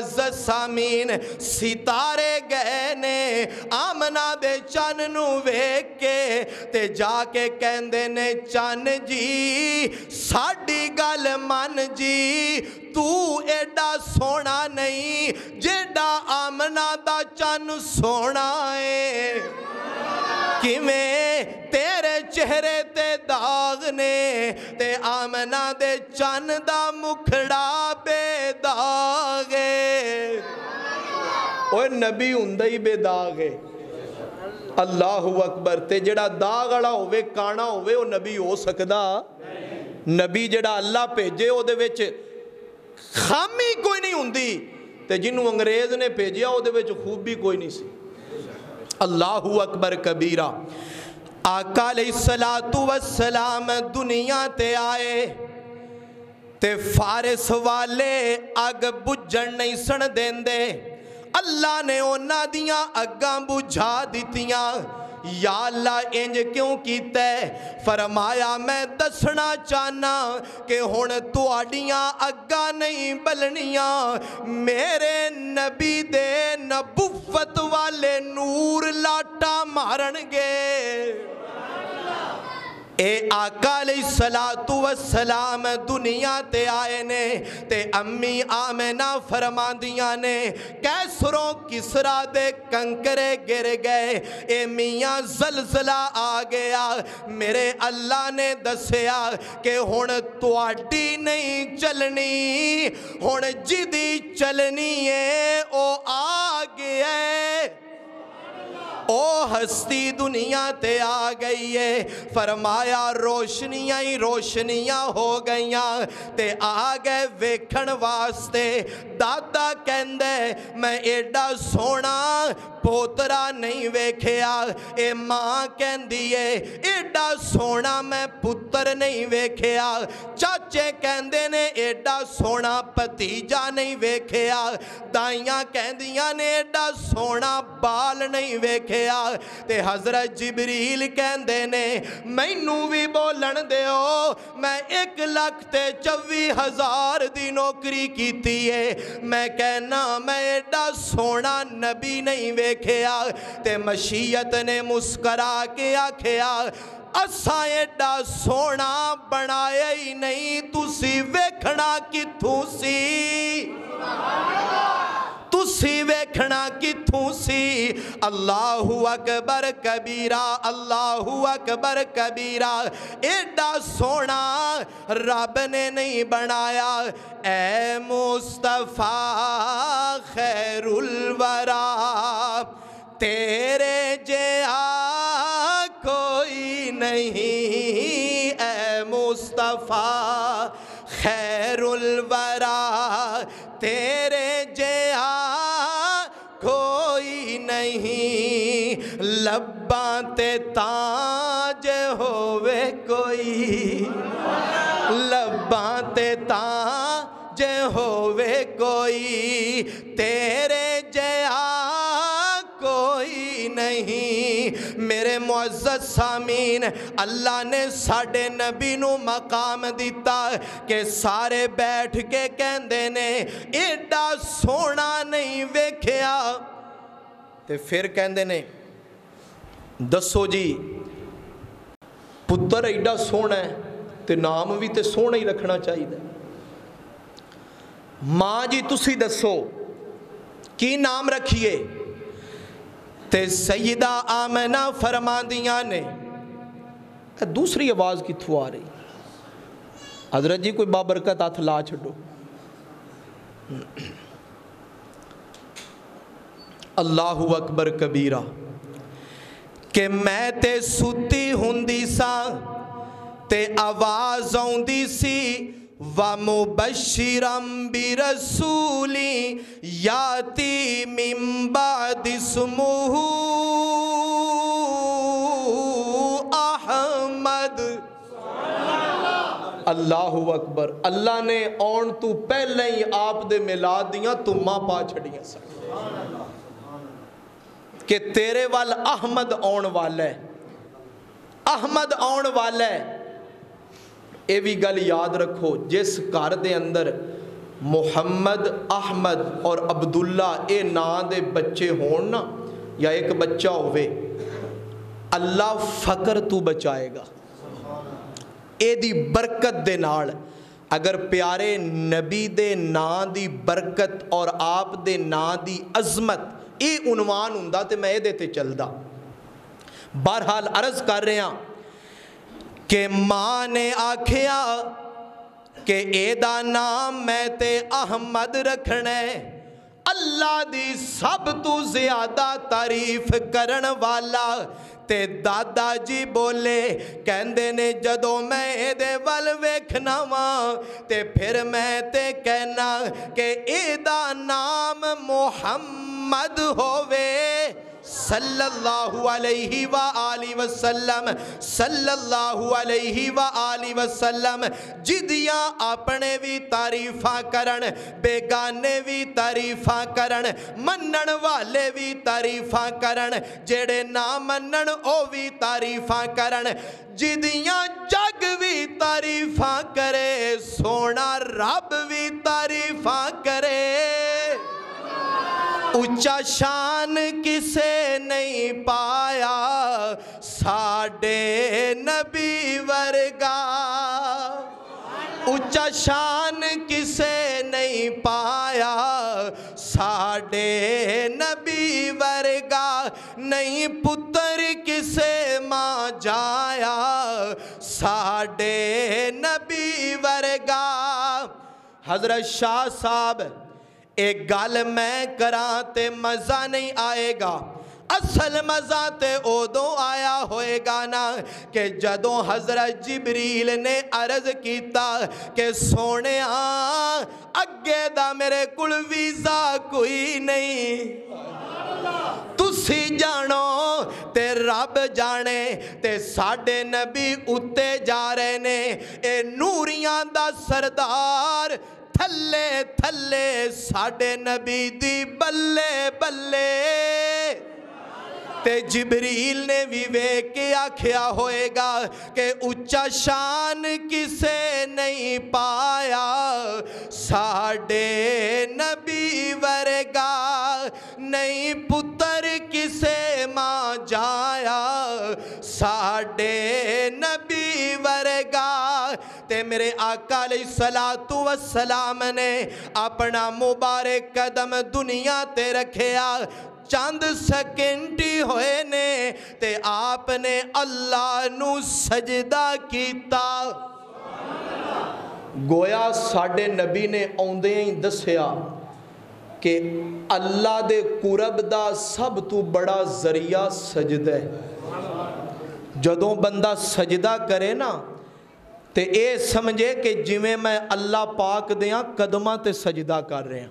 Speaker 1: मेरे मुआज़ सामीन सितारे गए ने आमना दे चन नू वेख के ते जाके कहंदे ने चन जी साडी गल मन जी ਤੂੰ ਐਡਾ ਸੋਹਣਾ ਨਹੀਂ, ਜਿਹੜਾ ਆਮਨਾ ਦਾ ਚੰਨ ਸੋਹਣਾ ਏ। ਕਿਵੇਂ ਤੇਰੇ ਚਿਹਰੇ ਤੇ ਦਾਗ ਨੇ, ਤੇ ਆਮਨਾ ਦੇ ਚੰਨ ਦਾ ਮੁਖੜਾ ਬੇਦਾਗ ਏ। ਓਏ ਨਬੀ ਹੁੰਦਾ ਹੀ ਬੇਦਾਗ ਏ। ਅੱਲਾਹੁ ਅਕਬਰ, ਤੇ ਜਿਹੜਾ ਦਾਗ ਵਾਲਾ ਹੋਵੇ, ਕਾਣਾ ਹੋਵੇ, ਉਹ ਨਬੀ ਹੋ ਸਕਦਾ। ਨਬੀ ਜਿਹੜਾ ਅੱਲਾ ਭੇਜੇ, ਉਹਦੇ ਵਿੱਚ ਖਾਮੀ ਕੋਈ ਨਹੀਂ ਹੁੰਦੀ ਤੇ ਜਿਹਨੂੰ ਅੰਗਰੇਜ਼ ਨੇ ਭੇਜਿਆ ਉਹਦੇ ਵਿੱਚ ਖੂਬੀ ਕੋਈ ਨਹੀਂ ਸੀ ਅੱਲਾਹੁ ਅਕਬਰ ਕਬੀਰਾ ਆਕਾ ਅਲੈਹਿਸਸਲਾਤੂ ਵਸਲਾਮ ਦੁਨੀਆ ਤੇ ਆਏ ਤੇ ਫਾਰਿਸ ਵਾਲੇ ਅੱਗ ਬੁੱਝਣ ਨਹੀਂ ਸਣ ਦਿੰਦੇ ਅੱਲਾ ਨੇ ਉਹਨਾਂ ਦੀਆਂ ਅੱਗਾਂ ਬੁਝਾ ਦਿੱਤੀਆਂ या अल्लाह इंज क्यों कीता फरमाया, मैं दसना चाहना कि हूँ तुआडियाँ अग्गा नहीं बलनियाँ। मेरे नबी दे नबुफत वाले नूर लाटा मारनगे। ए आका सलातु सलाम दुनिया ते आए ने, ते अम्मी आमना फरमांदियाँ ने, कैसरों किसरा दे कंकरे गिर गए, ए मियाँ जलजला आ गया, मेरे अल्लाह ने दसिया कि हुन तुआडी नहीं चलनी हुन जिदी चलनी है, ओ आ गया ओ हस्ती दुनिया ते आ गई है फरमाया रोशनियाँ ही रोशनियाँ हो गईयां ते आ गए वेखण वास्ते दादा कहंदे मैं एडा सोना पोतरा नहीं वेखिया ए माँ कहंदी है एडा सोना मैं पुत्र नहीं वेखिया चाचे कहंदे ने एडा सोना भतीजा नहीं वेखिया दाइयाँ कहंदियाँ ने एडा सोना बाल नहीं वेखिया ते हज़रत जिबरील कहंदे ने मैनू भी बोलन दिओ मैं एक लख ते चौबी हज़ार दी नौकरी कीती है मैं कहना मैं एडा सोना नबी नहीं वेखिया ते मशीयत ने मुस्करा के आख्या, असा एडा सोना बनाया ही नहीं, तुसी वेखना किथों सी? किथों सी। अल्लाहु अकबर कबीरा, अल्लाह अकबर कबीरा। एडा सोना रब ने नहीं बनाया। ए मुस्तफ़ा खैरुल वरा। तेरे जया कोई नहीं। कोई तेरे जया कोई नहीं मेरे मुआज़ सामीन अल्लाह ने साढ़े नबी नु मकाम दिता कि सारे बैठ के कहते ने एडा सोना नहीं वेख्या ते फिर कहते ने दसो जी पुत्र एडा सोहना है ते नाम भी तो सोहना ही रखना चाहिए माँ जी तुसी दसो की नाम रखिए। ते सईदा आमना फरमादिया ने दूसरी आवाज़ कितों आ रही? हज़रत जी, कोई बाबरकत हथ ला छो अल्लाह अकबर कबीरा, के मैं ते सुती होंगी सा, ते आवाज़ आती सी वमुबशिरम बिरसूली याति मिम्बादिसमुहू अहमद। अल्लाह अकबर। अल्लाह ने औन तू पहले ही आप दे मिला दिया तुमा पा छड़िया के तेरे वाल अहमद आने वाला है। अहमद आने वाला है। ਇਹ ਵੀ ਗੱਲ ਯਾਦ ਰੱਖੋ ਜਿਸ ਘਰ ਦੇ ਅੰਦਰ ਮੁਹੰਮਦ ਅਹਮਦ ਔਰ ਅਬਦੁੱਲਾ ਇਹ ਨਾਂ ਦੇ ਬੱਚੇ ਹੋਣ ਨਾ ਜਾਂ ਇੱਕ ਬੱਚਾ ਹੋਵੇ ਅੱਲਾ ਫਕਰ ਤੋਂ ਬਚਾਏਗਾ ਇਹਦੀ ਬਰਕਤ ਦੇ ਨਾਲ ਅਗਰ ਪਿਆਰੇ ਨਬੀ ਦੇ ਨਾਂ ਦੀ ਬਰਕਤ ਔਰ ਆਪ ਦੇ ਨਾਂ ਦੀ ਅਜ਼ਮਤ ਇਹ ਉਨਵਾਨ ਹੁੰਦਾ ਤੇ ਮੈਂ ਇਹਦੇ ਤੇ ਚੱਲਦਾ ਬਹਰਹਾਲ ਅਰਜ਼ ਕਰ के माँ ने आख्या के एदा नाम मैं ते अहमद रखना अल्लाह दी सब तू ज़्यादा तारीफ़ करण वाला। ते दादा जी बोले केंद्र ने जो मैं ये वल वेखना वा, ते फिर मैं ते कहना के एदा नाम मुहम्मद होवे। सल्लल्लाहु अलैहि व आलि वसल्लम सल्लल्लाहु अलैहि व आलि वसल्लम जिदियाँ अपने भी तारीफा करन बेगाने भी तारीफा करन मनण वाले भी तारीफा करन जेड़े ना मनण ओ भी तारीफा करन जिदियाँ जग भी तारीफा करे सोना रब भी तारीफा करे ऊँचा शान किसे नहीं पाया? साडे नबी वर्गा। ऊँचा शान किसे नहीं पाया? साडे नबी वर्गा। नहीं पुत्र किसे माँ जाया? साडे नबी वर्गा। हज़रत शाह साहब एक गाल मैं करा ते मज़ा नहीं आएगा। असल मज़ा तो उदो आया होएगा ना, कि जदों हज़रत जबरील ने अर्ज़ किया कि सोने अगे का मेरे को वीज़ा कोई नहीं। तुसी जानो ते रब जाने, ते साडे नबी उत्ते जा रहे ने। ए नूरियाँ दा सरदार ਥੱਲੇ ਥੱਲੇ ਸਾਡੇ ਨਬੀ ਦੀ ਬੱਲੇ ਬੱਲੇ ते जबरील ने भी वे के आख्या होएगा के उच्चा शान किसे नहीं पाया। साडे नबी वरेगा नहीं पुत्र किसे माँ जाया साडे नबी वरेगा ते मेरे आका ले सला तू सलाम ने अपना मुबारक कदम दुनिया ते रखिया। ਚੰਦ ਸਕਿੰਟ ਹੋਏ ਨੇ ਤੇ ਆਪ ਨੇ ਅੱਲਾ ਨੂੰ ਸਜਦਾ ਕੀਤਾ। ਗੋਇਆ ਸਾਡੇ ਨਬੀ ਨੇ ਆਉਂਦਿਆਂ ਹੀ ਦੱਸਿਆ ਕਿ ਅੱਲਾ ਦੇ ਕੁਰਬ ਦਾ ਸਭ ਤੋਂ ਬੜਾ ਜ਼ਰੀਆ ਸਜਦਾ ਹੈ। ਜਦੋਂ ਬੰਦਾ ਸਜਦਾ ਕਰੇ ਨਾ ਤੇ ਇਹ ਸਮਝੇ ਕਿ ਜਿਵੇਂ ਮੈਂ ਅੱਲਾ ਪਾਕ ਦਿਆਂ ਕਦਮਾਂ ਤੇ ਸਜਦਾ ਕਰ ਰਿਹਾ।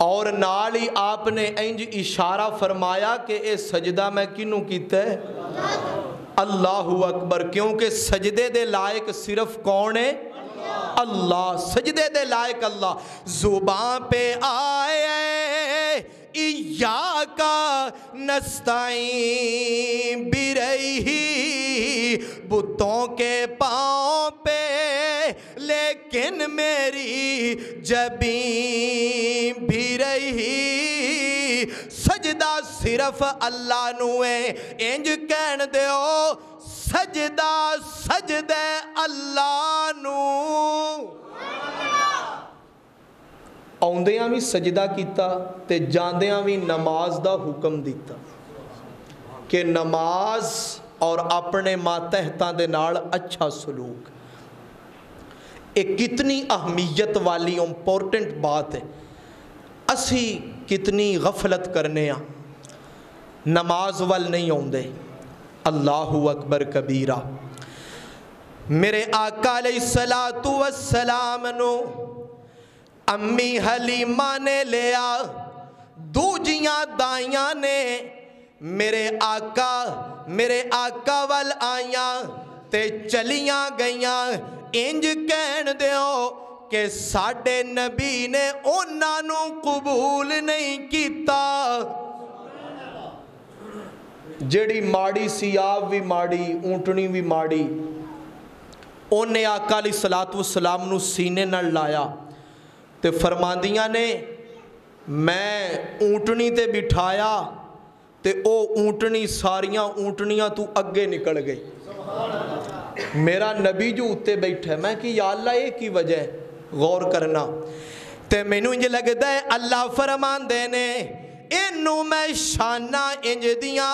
Speaker 1: और नाल ही आपने इंज इशारा फरमाया कि यह सजदा मैं किनू किता अल्लाह अकबर, क्योंकि सजदे दे लायक सिर्फ़ कौन है? अल्लाह। सजदे दे लायक अल्लाह। ज़ुबान पे आए इयाका नस्ताई बिरही बुतों के पाँव पे, लेकिन मेरी जबी भी रही सजदा सिर्फ़ अल्लाह इंज कह दो सजदा सजद अल्लाह ਆਉਂਦਿਆਂ ਵੀ ਸਜਦਾ ਕੀਤਾ ਤੇ ਜਾਂਦਿਆਂ ਵੀ ਨਮਾਜ਼ ਦਾ ਹੁਕਮ ਦਿੱਤਾ ਕਿ ਨਮਾਜ਼ ਔਰ ਆਪਣੇ ਮਾਤਹਿਤਾਂ ਦੇ ਨਾਲ ਅੱਛਾ ਸਲੂਕ ਇਹ ਕਿਤਨੀ ਅਹਮੀਅਤ ਵਾਲੀ ਇੰਪੋਰਟੈਂਟ ਬਾਤ ਹੈ ਅਸੀਂ ਕਿਤਨੀ ਗਫਲਤ ਕਰਨੇ ਆ ਨਮਾਜ਼ ਵੱਲ ਨਹੀਂ ਆਉਂਦੇ अल्लाह अकबर कबीरा मेरे आका सलातू वसलाम अम्मी हलीमा ने लिया, दूजिया दाइया ने, मेरे आका मेरे आका वल आईया ते चलिया गई इंज कह दो कि साडे नबी ने उन्होंने कबूल नहीं किया जड़ी माड़ी सी आप भी माड़ी, ऊटनी भी माड़ी, उन्हें आका अली सलात सलाम सीने लाया। ਤੇ ਫਰਮਾਂਦੀਆਂ ਨੇ ਮੈਂ ਊਂਟਣੀ ਤੇ ਬਿਠਾਇਆ ਤੇ ਉਹ ਊਂਟਣੀ ਸਾਰੀਆਂ ਊਂਟਣੀਆਂ ਤੂੰ ਅੱਗੇ ਨਿਕਲ ਗਈ ਮੇਰਾ ਨਬੀ ਜੋ ਉੱਤੇ ਬੈਠਾ ਮੈਂ ਕਿ ਯਾ ਅੱਲਾ ਇਹ ਕੀ ਵਜ੍ਹਾ ਹੈ ਗੌਰ ਕਰਨਾ ਤੇ ਮੈਨੂੰ ਇੰਜ ਲੱਗਦਾ ਹੈ ਅੱਲਾ ਫਰਮਾਉਂਦੇ ਨੇ ਇਹਨੂੰ ਮੈਂ ਸ਼ਾਨਾ ਇੰਜ ਦੀਆਂ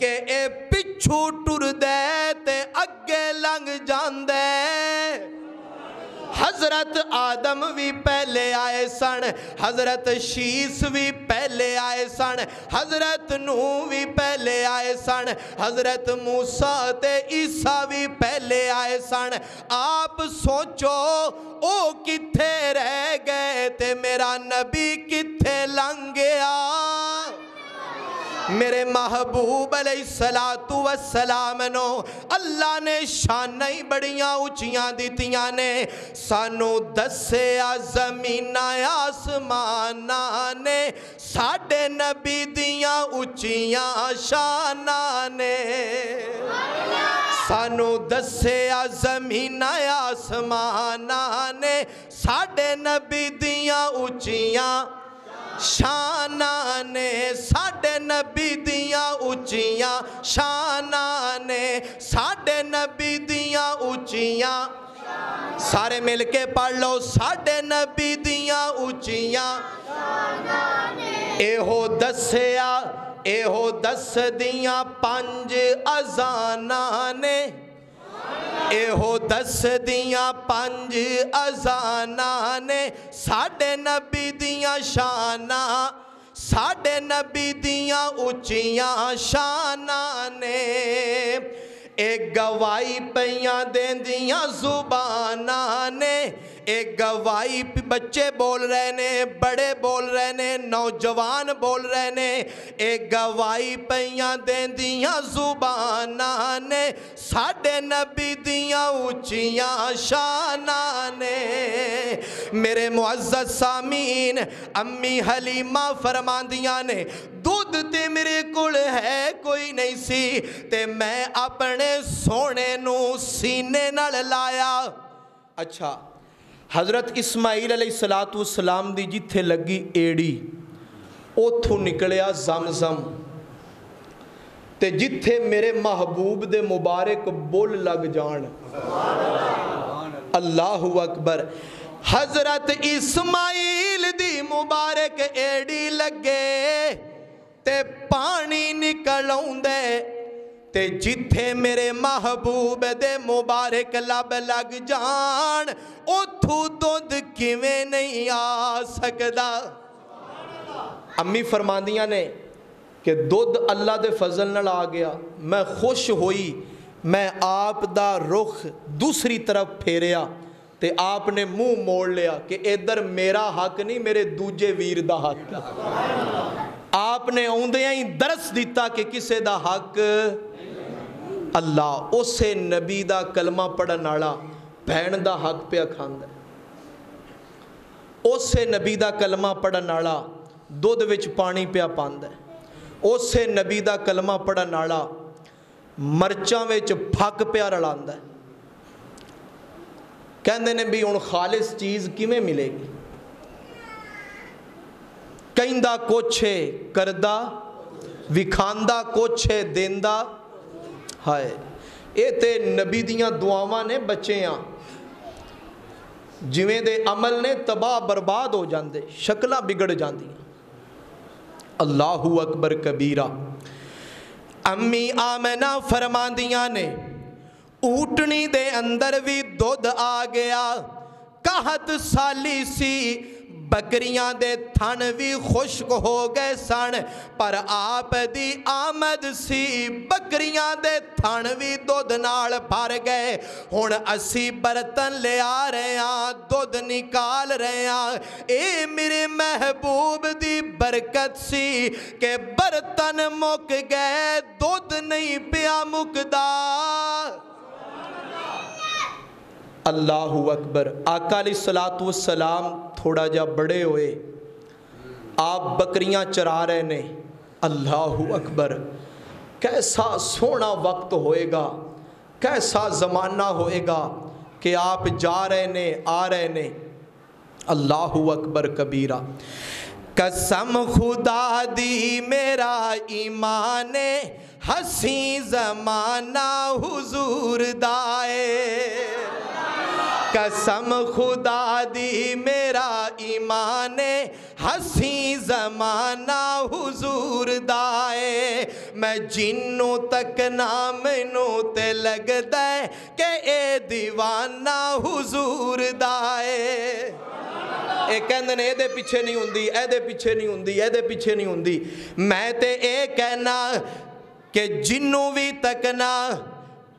Speaker 1: ਕਿ ਇਹ ਪਿੱਛੂ ਟੁਰਦਾ ਤੇ ਅੱਗੇ ਲੰਘ ਜਾਂਦਾ हज़रत आदम भी पहले आए सन हज़रत शीस भी पहले आए सन हज़रत नू भी पहले आए सन हज़रत मूसा ते ईसा भी पहले आए सन आप सोचो ओ किथे रह गए ते मेरा नबी किथे लंघ गया मेरे महबूब सलातू वसलाम नो, अल्लाह ने शाना ही बड़िया उचिया दितिया ने, सानू दसिया जमीना आसमाना ने साडे नबी दिया उचिया शाना ने। सानू दसिया जमीना आसमाना ने साडे नबी दिया उचिया शाना ने साडे नबी दिया उचिया शाना ने साडे नबी दिया उचिया सारे मिल के पढ़ लो साडे नबी दिया उचिया एहो दसिया एहो दस दिया पंज अजाना ने। एहो दस दिया पंज अजाना ने साढ़े नबी दिया शाना, साढ़े नबी दिया उचिया शाना ने। एक गवाही पैया देंदिया जुबाना ने एक गवाही बच्चे बोल रहे ने, बड़े बोल रहे ने, नौजवान बोल रहे ने, एक गवाही देंदियाँ जुबाना ने साडे नबी दियाँ उचियाँ शाना ने। मेरे मुअज्जत सामीन, अम्मी हलीमा फरमांदियाँ ने, दुध ते मेरे कोल है कोई नहीं सी, ते मैं अपने सोने सीने लाया। अच्छा। हज़रत इस्माइल अली सलातू सलाम की जिथे लगी एड़ी उतों निकलिया जम जम तो जिथे मेरे महबूब दे मुबारक बुल लग जान अल्लाह अकबर हज़रत इस्माइल दी मुबारक एड़ी लगे ते पानी निकल आंदे ਤੇ ਜਿੱਥੇ ਮੇਰੇ ਮਹਿਬੂਬ ਦੇ ਮੁਬਾਰਕ ਲੱਭ ਲੱਗ ਜਾਣ, ਉਥੋਂ ਦੁੱਧ ਕਿਵੇਂ ਨਹੀਂ ਆ ਸਕਦਾ? ਅੰਮੀ ਫਰਮਾਂਦੀਆਂ ਨੇ ਕਿ ਦੁੱਧ ਅੱਲਾ ਦੇ ਫਜ਼ਲ ਨਾਲ ਆ ਗਿਆ। ਮੈਂ ਖੁਸ਼ ਹੋਈ, ਮੈਂ ਆਪ ਦਾ ਰੁਖ ਦੂਸਰੀ ਤਰਫ ਫੇਰਿਆ ਤੇ ਆਪ ਨੇ ਮੂੰਹ ਮੋੜ ਲਿਆ ਕਿ ਇਧਰ ਮੇਰਾ ਹੱਕ ਨਹੀਂ, ਮੇਰੇ ਦੂਜੇ ਵੀਰ ਦਾ ਹੱਕ। ਆਪ ਨੇ ਆਉਂਦਿਆਂ ਹੀ ਦਰਸ ਦਿੱਤਾ ਕਿ ਕਿਸੇ ਦਾ ਹੱਕ ਅੱਲਾ, ਉਸੇ ਨਬੀ ਦਾ ਕਲਮਾ ਪੜਨ ਵਾਲਾ, ਭੈਣ ਦਾ ਹੱਕ ਪਿਆ ਖਾਂਦਾ ਉਸੇ ਨਬੀ ਦਾ ਕਲਮਾ ਪੜਨ ਵਾਲਾ, ਦੁੱਧ ਵਿੱਚ ਪਾਣੀ ਪਿਆ ਪਾਉਂਦਾ ਉਸੇ ਨਬੀ ਦਾ ਕਲਮਾ ਪੜਨ ਵਾਲਾ, ਮਰਚਾਂ ਵਿੱਚ ਫੱਕ ਪਿਆ ਰਲਾਉਂਦਾ ਕਹਿੰਦੇ ਨੇ ਵੀ ਹੁਣ ਖਾਲਿਸ ਚੀਜ਼ ਕਿਵੇਂ ਮਿਲੇਗੀ? ਕਹਿੰਦਾ ਕੋਛੇ ਕਰਦਾ ਵਿਖਾਂਦਾ ਕੋਛੇ ਦਿੰਦਾ ਹਾਏ ਇਹ ਤੇ ਨਬੀ ਦੀਆਂ ਦੁਆਵਾਂ ਨੇ ਬੱਚਿਆਂ ਜਿਵੇਂ ਦੇ ਅਮਲ ਨੇ ਤਬਾਹ ਬਰਬਾਦ ਹੋ ਜਾਂਦੇ ਸ਼ਕਲਾਂ ਵਿਗੜ ਜਾਂਦੀਆਂ ਅੱਲਾਹੂ ਅਕਬਰ ਕਬੀਰਾ ਅੰਮੀ ਆਮਨਾ ਫਰਮਾਂਦੀਆਂ ਨੇ ਊਟਣੀ ਦੇ ਅੰਦਰ ਵੀ ਦੁੱਧ ਆ ਗਿਆ ਕਾਹਤ ਸਾਲੀ ਸੀ बकरिया दे थन भी खुश्क हो गए सन पर आप दी आमद सी बकरिया के थन भी दुध नाल भर गए हूँ असी बर्तन ले आ रहे दुध निकाल रहे ये मेरे महबूब की बरकत सी के बर्तन मुक गए दुध नहीं पिया मुकदा अल्लाह अकबर। आका सलात सलाम थोड़ा जा बड़े होए। आप बकरियाँ चरा रहे ने, अल्लाह अकबर। कैसा सोना वक्त होएगा, कैसा ज़माना होएगा कि आप जा रहे ने, आ रहे ने। अल्लाह अकबर कबीरा। कसम खुदा दी मेरा ईमान हसी जमाना हुजूर दाए। कसम खुदा दी मेरा ईमान हसी जमाना हुजूर दाए मैं जिन्नू तक ना मैनू ते लगदा है कि ए दीवाना हुजूर दाए ਇਹ ਕਹਿੰਦੇ ਨੇ ਇਹਦੇ ਪਿੱਛੇ ਨਹੀਂ ਹੁੰਦੀ ਇਹਦੇ ਪਿੱਛੇ ਨਹੀਂ ਹੁੰਦੀ ਇਹਦੇ ਪਿੱਛੇ ਨਹੀਂ ਹੁੰਦੀ ਮੈਂ ਤੇ ਇਹ ਕਹਿਣਾ ਕਿ ਜਿੰਨੂੰ ਵੀ ਤੱਕਣਾ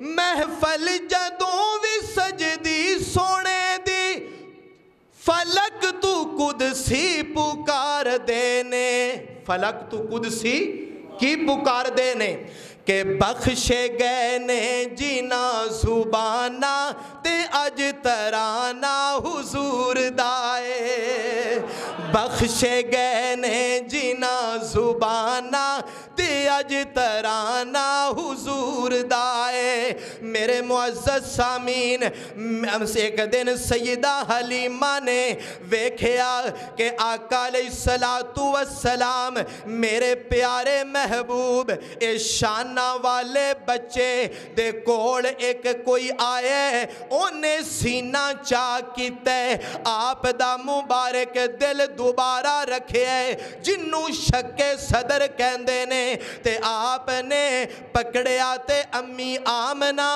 Speaker 1: ਮਹਿਫਲ ਜਦੋਂ ਵੀ ਸਜਦੀ ਸੋਹਣੇ ਦੀ ਫਲਕ ਤੂੰ ਕੁਦਸੀ ਪੁਕਾਰਦੇ ਨੇ ਫਲਕ ਤੂੰ ਕੁਦਸੀ ਕੀ ਪੁਕਾਰਦੇ ਨੇ देने के बख्शे गए ने जीना जुबाना ते अज तराना हुजूर दाए बख्शे गए ने जीना जुबाना, ते अज तराना हुजूर दाए। मेरे मुअज़्ज़ज़ सामीन एक दिन सईदा हलीमा ने वेख्या कि आका सलातू वसलाम मेरे प्यारे महबूब, ए शाना वाले बच्चे, दे कोल एक कोई आए उन्हें सीना चा किते, आप दा मुबारक दिल दोबारा रखे जिन्नू शक्के सदर ते आपने पकड़िया ते अम्मी आमना,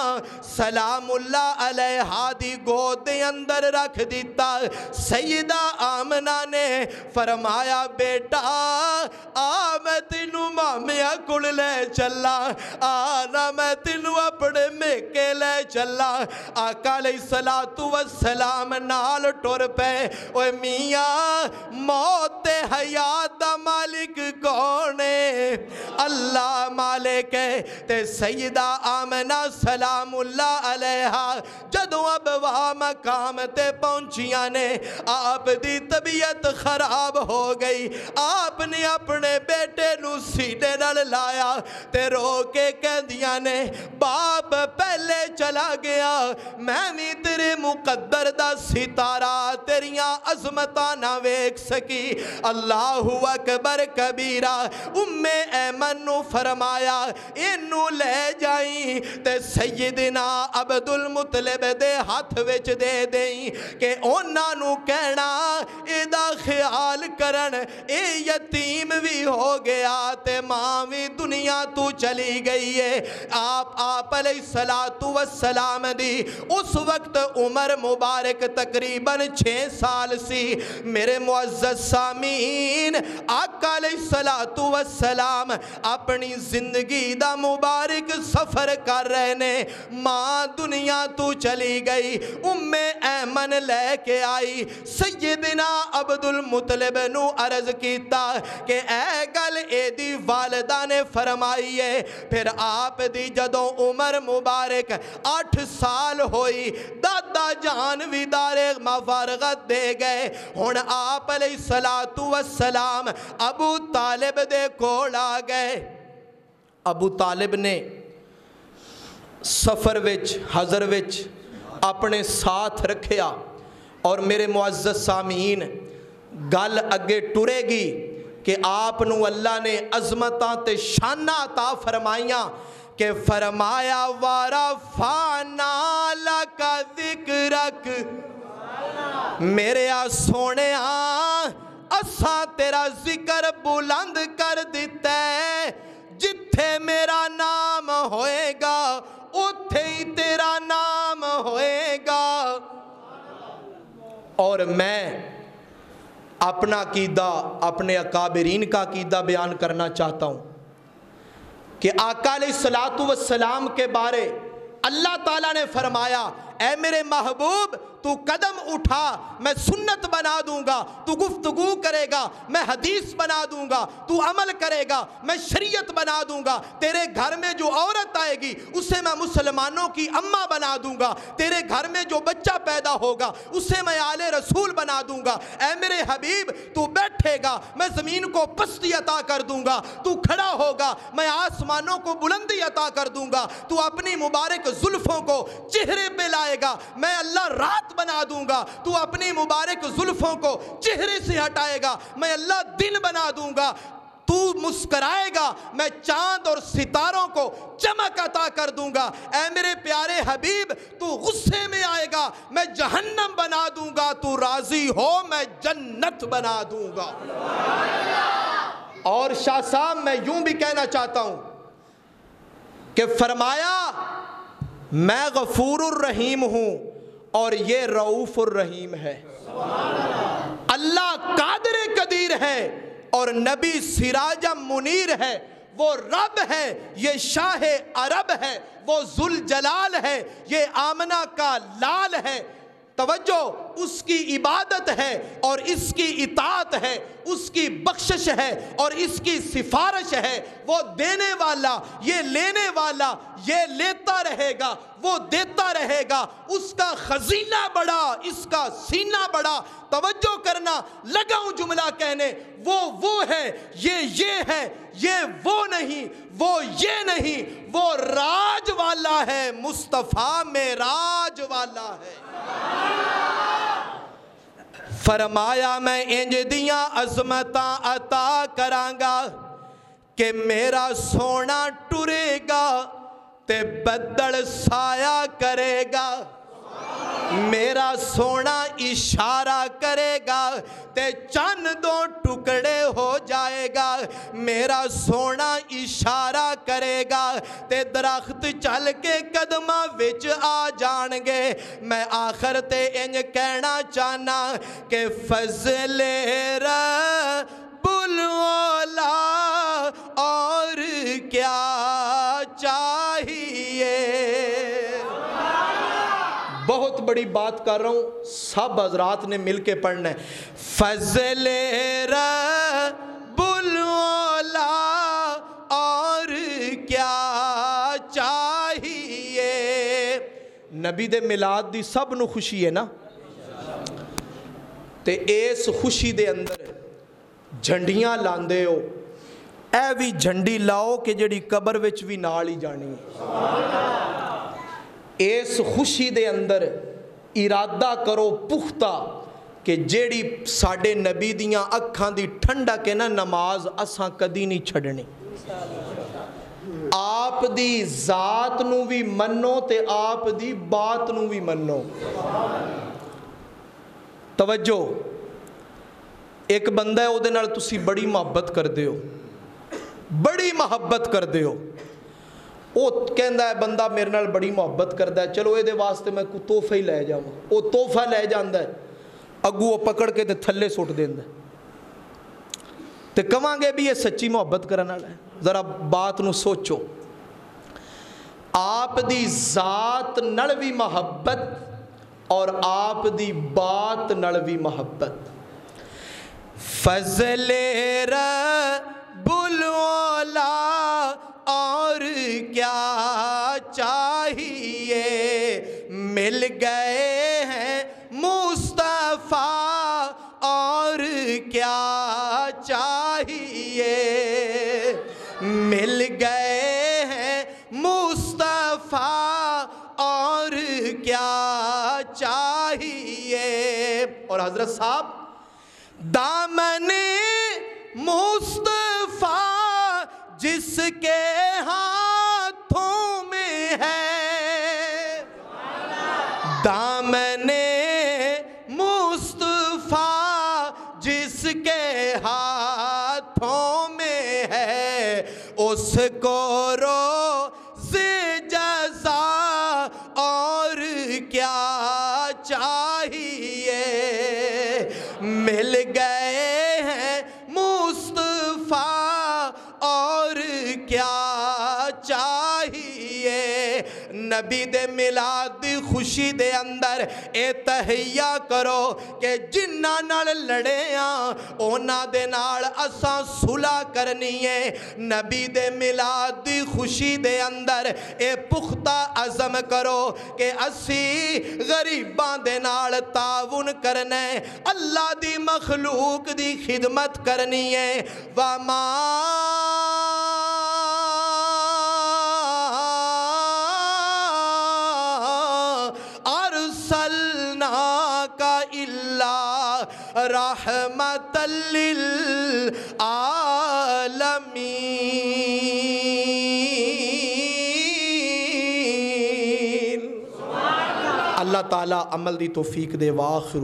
Speaker 1: सलामुल्ला अलैहा गोद अंदर रख दिता। सईदा आमना ने फरमाया, बेटा आ मैं तेनू मामिया ले चला। आ ना मैं तेनू अपने मेके ले चला। आका सलातू वसलाम नाल टुर पे। ओए मियाँ मौत हयात मालिक कौन है? अल्लाह मालिक है, ते सईदा आमना सलामुल्ला अलैहा। जदों अब वाह मकाम ते पहुंचिया ने, आप दी तबीयत खराब हो गई। आपने अपने बेटे सीने लाया, ते रो के कहदिया ने, बाप पहले चला गया, मैं भी तेरे मुकद्दर दा सितारा, तेरिया अजमता ना वेख सकी। अल्लाह अकबर कबीरा, उम्मे ऐमन फरमाया इनू ले जाई, ते सैयदना अब्दुल मुतलब दे हाथ विच दे दई, के उन्होंने कहना एदा ख्याल करन, ए यतीम भी हो गया, ते माँ भी दुनिया तू चली गई है। आप आप सला तू सलाम दी, उस वक्त उमर मुबारक तकरीबन छे साल सी। मेरे मुआ मोअज़्ज़ज़ सामीन। आका सलातु सलाम अपनी ज़िंदगी का मुबारक सफ़र कर रहे ने। माँ दुनिया तू चली गई, उम्मे ऐमन लैके आई। सैयदना अब्दुल मुतलब नू अर्ज़ किया कि ऐ गल एदी वालदा ने फरमाई है फिर आप दी जदों उम्र मुबारक अठ साल होई, दादा जान भी दारे माफारगत दे गए। हुन आप वसलाम अबू तालिब दे कोल आ गए। अबू तालिब ने सफ़र विच, हज़र विच अपने साथ रखिया और मेरे मुआज़ सामीन, गल अगे टुरेगी कि आप अल्लाह ने अजमत ते शाना ता फरमाइया कि फरमाया वारा फाना का ज़िक्र रख मेरे आ सोने असा तेरा ज़िक्र बुलंद कर दिता है। जिथे मेरा नाम होएगा उथे ही तेरा नाम होएगा। और मैं अपना कीदा, अपने अकाबरीन का कीदा बयान करना चाहता हूँ कि आका सलातु सलाम के बारे अल्लाह ताला ने फरमाया ए मेरे महबूब, तू कदम उठा, मैं सुन्नत बना दूँगा, तू गुफ्तगु करेगा, मैं हदीस बना दूँगा, तू अमल करेगा, मैं शरीयत बना दूँगा, तेरे घर में जो औरत आएगी, उसे मैं मुसलमानों की अम्मा बना दूँगा, तेरे घर में जो बच्चा पैदा होगा, उसे मैं आले रसूल बना दूँगा ए मेरे हबीब, तू बैठेगा, मैं ज़मीन को पस्ती अता कर दूँगा, तू खड़ा होगा, मैं आसमानों को बुलंदी अता कर दूँगा, तू अपनी मुबारक जुल्फ़ों को चेहरे पर पे लाएगा मैं अल्लाह रात बना दूँगा, तू अपनी मुबारक जुल्फों को चेहरे से हटाएगा, मैं अल्लाह दिन बना दूँगा। तू मुस्कराएगा, मैं चाँद और सितारों को चमक अता कर दूँगा। ऐ मेरे प्यारे हबीब, तू गुस्से में आएगा, मैं जहन्नम बना दूँगा, तू राज़ी हो, मैं जन्नत बना दूँगा। और शाह साहब, मैं यूँ भी कहना चाहता हूँ कि फरमाया मैं गफूर रहीम हूँ और ये रऊफुर रहीम है। अल्लाह कादर कदीर है और नबी सिराजा मुनीर है। वो रब है, ये शाह अरब है, वो जुल जलाल है, ये आमना का लाल है तवज्जो, उसकी इबादत है और इसकी इतात है, उसकी बख्शिश है और इसकी सिफारिश है, वो देने वाला, ये लेने वाला, ये लेता रहेगा वो देता रहेगा। उसका खजीना बड़ा, इसका सीना बड़ा। तवज्जो करना, लगाऊँ जुमला कहने, वो वो है, ये ये है, ये, वो नहीं, वो, ये नहीं, वो राज वाला है, मुस्तफ़ा में राज वाला है। फरमाया, मैं इंज दिया अजमत अता करांगा कि मेरा सोना टुरेगा। ते बदल साया करेगा। मेरा सोना इशारा करेगा, ते चन दो टुकड़े हो जाएगा। मेरा सोना इशारा करेगा, ते दरख्त चल के कदम विच आ जाएँगे मैं आखिर ते इंज कहना चाहना कि फजले बुलवाला बड़ी बात कर रहा हूँ, सब हजरात ने मिल के पढ़ना है। फजल बुलला और क्या चाहिए? नबी दे मिलाद दी सब न खुशी है ना? ते इस खुशी दे अंदर झंडियाँ लाते हो। ए भी झंडी लाओ कि जड़ी कबर विच भी नाल ही जानी है। इस खुशी दे अंदर ਇਰਾਦਾ ਕਰੋ ਪੁਖਤਾ ਕਿ ਜਿਹੜੀ ਸਾਡੇ ਨਬੀ ਦੀਆਂ ਅੱਖਾਂ ਦੀ ਠੰਡਕ ਹੈ ਨਾ, ਨਮਾਜ਼ ਅਸਾਂ ਕਦੀ ਨਹੀਂ ਛੱਡਣੀ। ਆਪ ਦੀ ਜ਼ਾਤ ਨੂੰ ਵੀ ਮੰਨੋ ਤੇ ਆਪ ਦੀ ਬਾਤ ਨੂੰ ਵੀ ਮੰਨੋ। ਤਵੱਜੋ, ਇੱਕ ਬੰਦਾ ਹੈ, ਉਹਦੇ ਨਾਲ ਤੁਸੀਂ ਬੜੀ ਮੁਹੱਬਤ ਕਰਦੇ ਹੋ। ਬੜੀ ਮੁਹੱਬਤ ਕਰਦੇ ਹੋ। ਉਹ ਕਹਿੰਦਾ ਬੰਦਾ ਮੇਰੇ ਨਾਲ ਬੜੀ ਮੁਹੱਬਤ ਕਰਦਾ ਚਲੋ ਇਹਦੇ ਵਾਸਤੇ ਮੈਂ ਕੋ ਤੋਹਫਾ ਹੀ ਲੈ ਜਾਵਾਂ ਉਹ ਤੋਹਫਾ ਲੈ ਜਾਂਦਾ ਅੱਗੂ ਉਹ ਪਕੜ ਕੇ ਤੇ ਥੱਲੇ ਸੁੱਟ ਦਿੰਦਾ ਤੇ ਕਵਾਂਗੇ ਵੀ ਇਹ ਸੱਚੀ ਮੁਹੱਬਤ ਕਰਨ ਵਾਲਾ ਹੈ ਜ਼ਰਾ ਬਾਤ ਨੂੰ ਸੋਚੋ ਆਪ ਦੀ ਜ਼ਾਤ ਨਾਲ ਵੀ ਮੁਹੱਬਤ ਔਰ ਆਪ ਦੀ ਬਾਤ ਨਾਲ ਵੀ ਮੁਹੱਬਤ ਫਜ਼ਲੇ ਰਬੁਲਲਾ और क्या चाहिए? मिल गए हैं मुस्तफ़ा, और क्या चाहिए? मिल गए हैं मुस्तफ़ा, और क्या चाहिए? और हज़रत साहब जिसके हाथों में है। दामने मुस्तफ़ा जिसके हाथों में है उसको नबी दे मिलाद खुशी दे अंदर ए तहैया करो कि नाल लड़े दे नाल असां सुलह करनी है नबी दे मिलाद खुशी दे अंदर ए पुख्ता अज़म करो कि असी गरीबां दे नाल ताउन करना है अल्लाह दी मखलूक दी खिदमत करनी है वमा रहमतल्लिल आलमीन अल्लाह। ताला अमल दी तौफीक दे वाखिर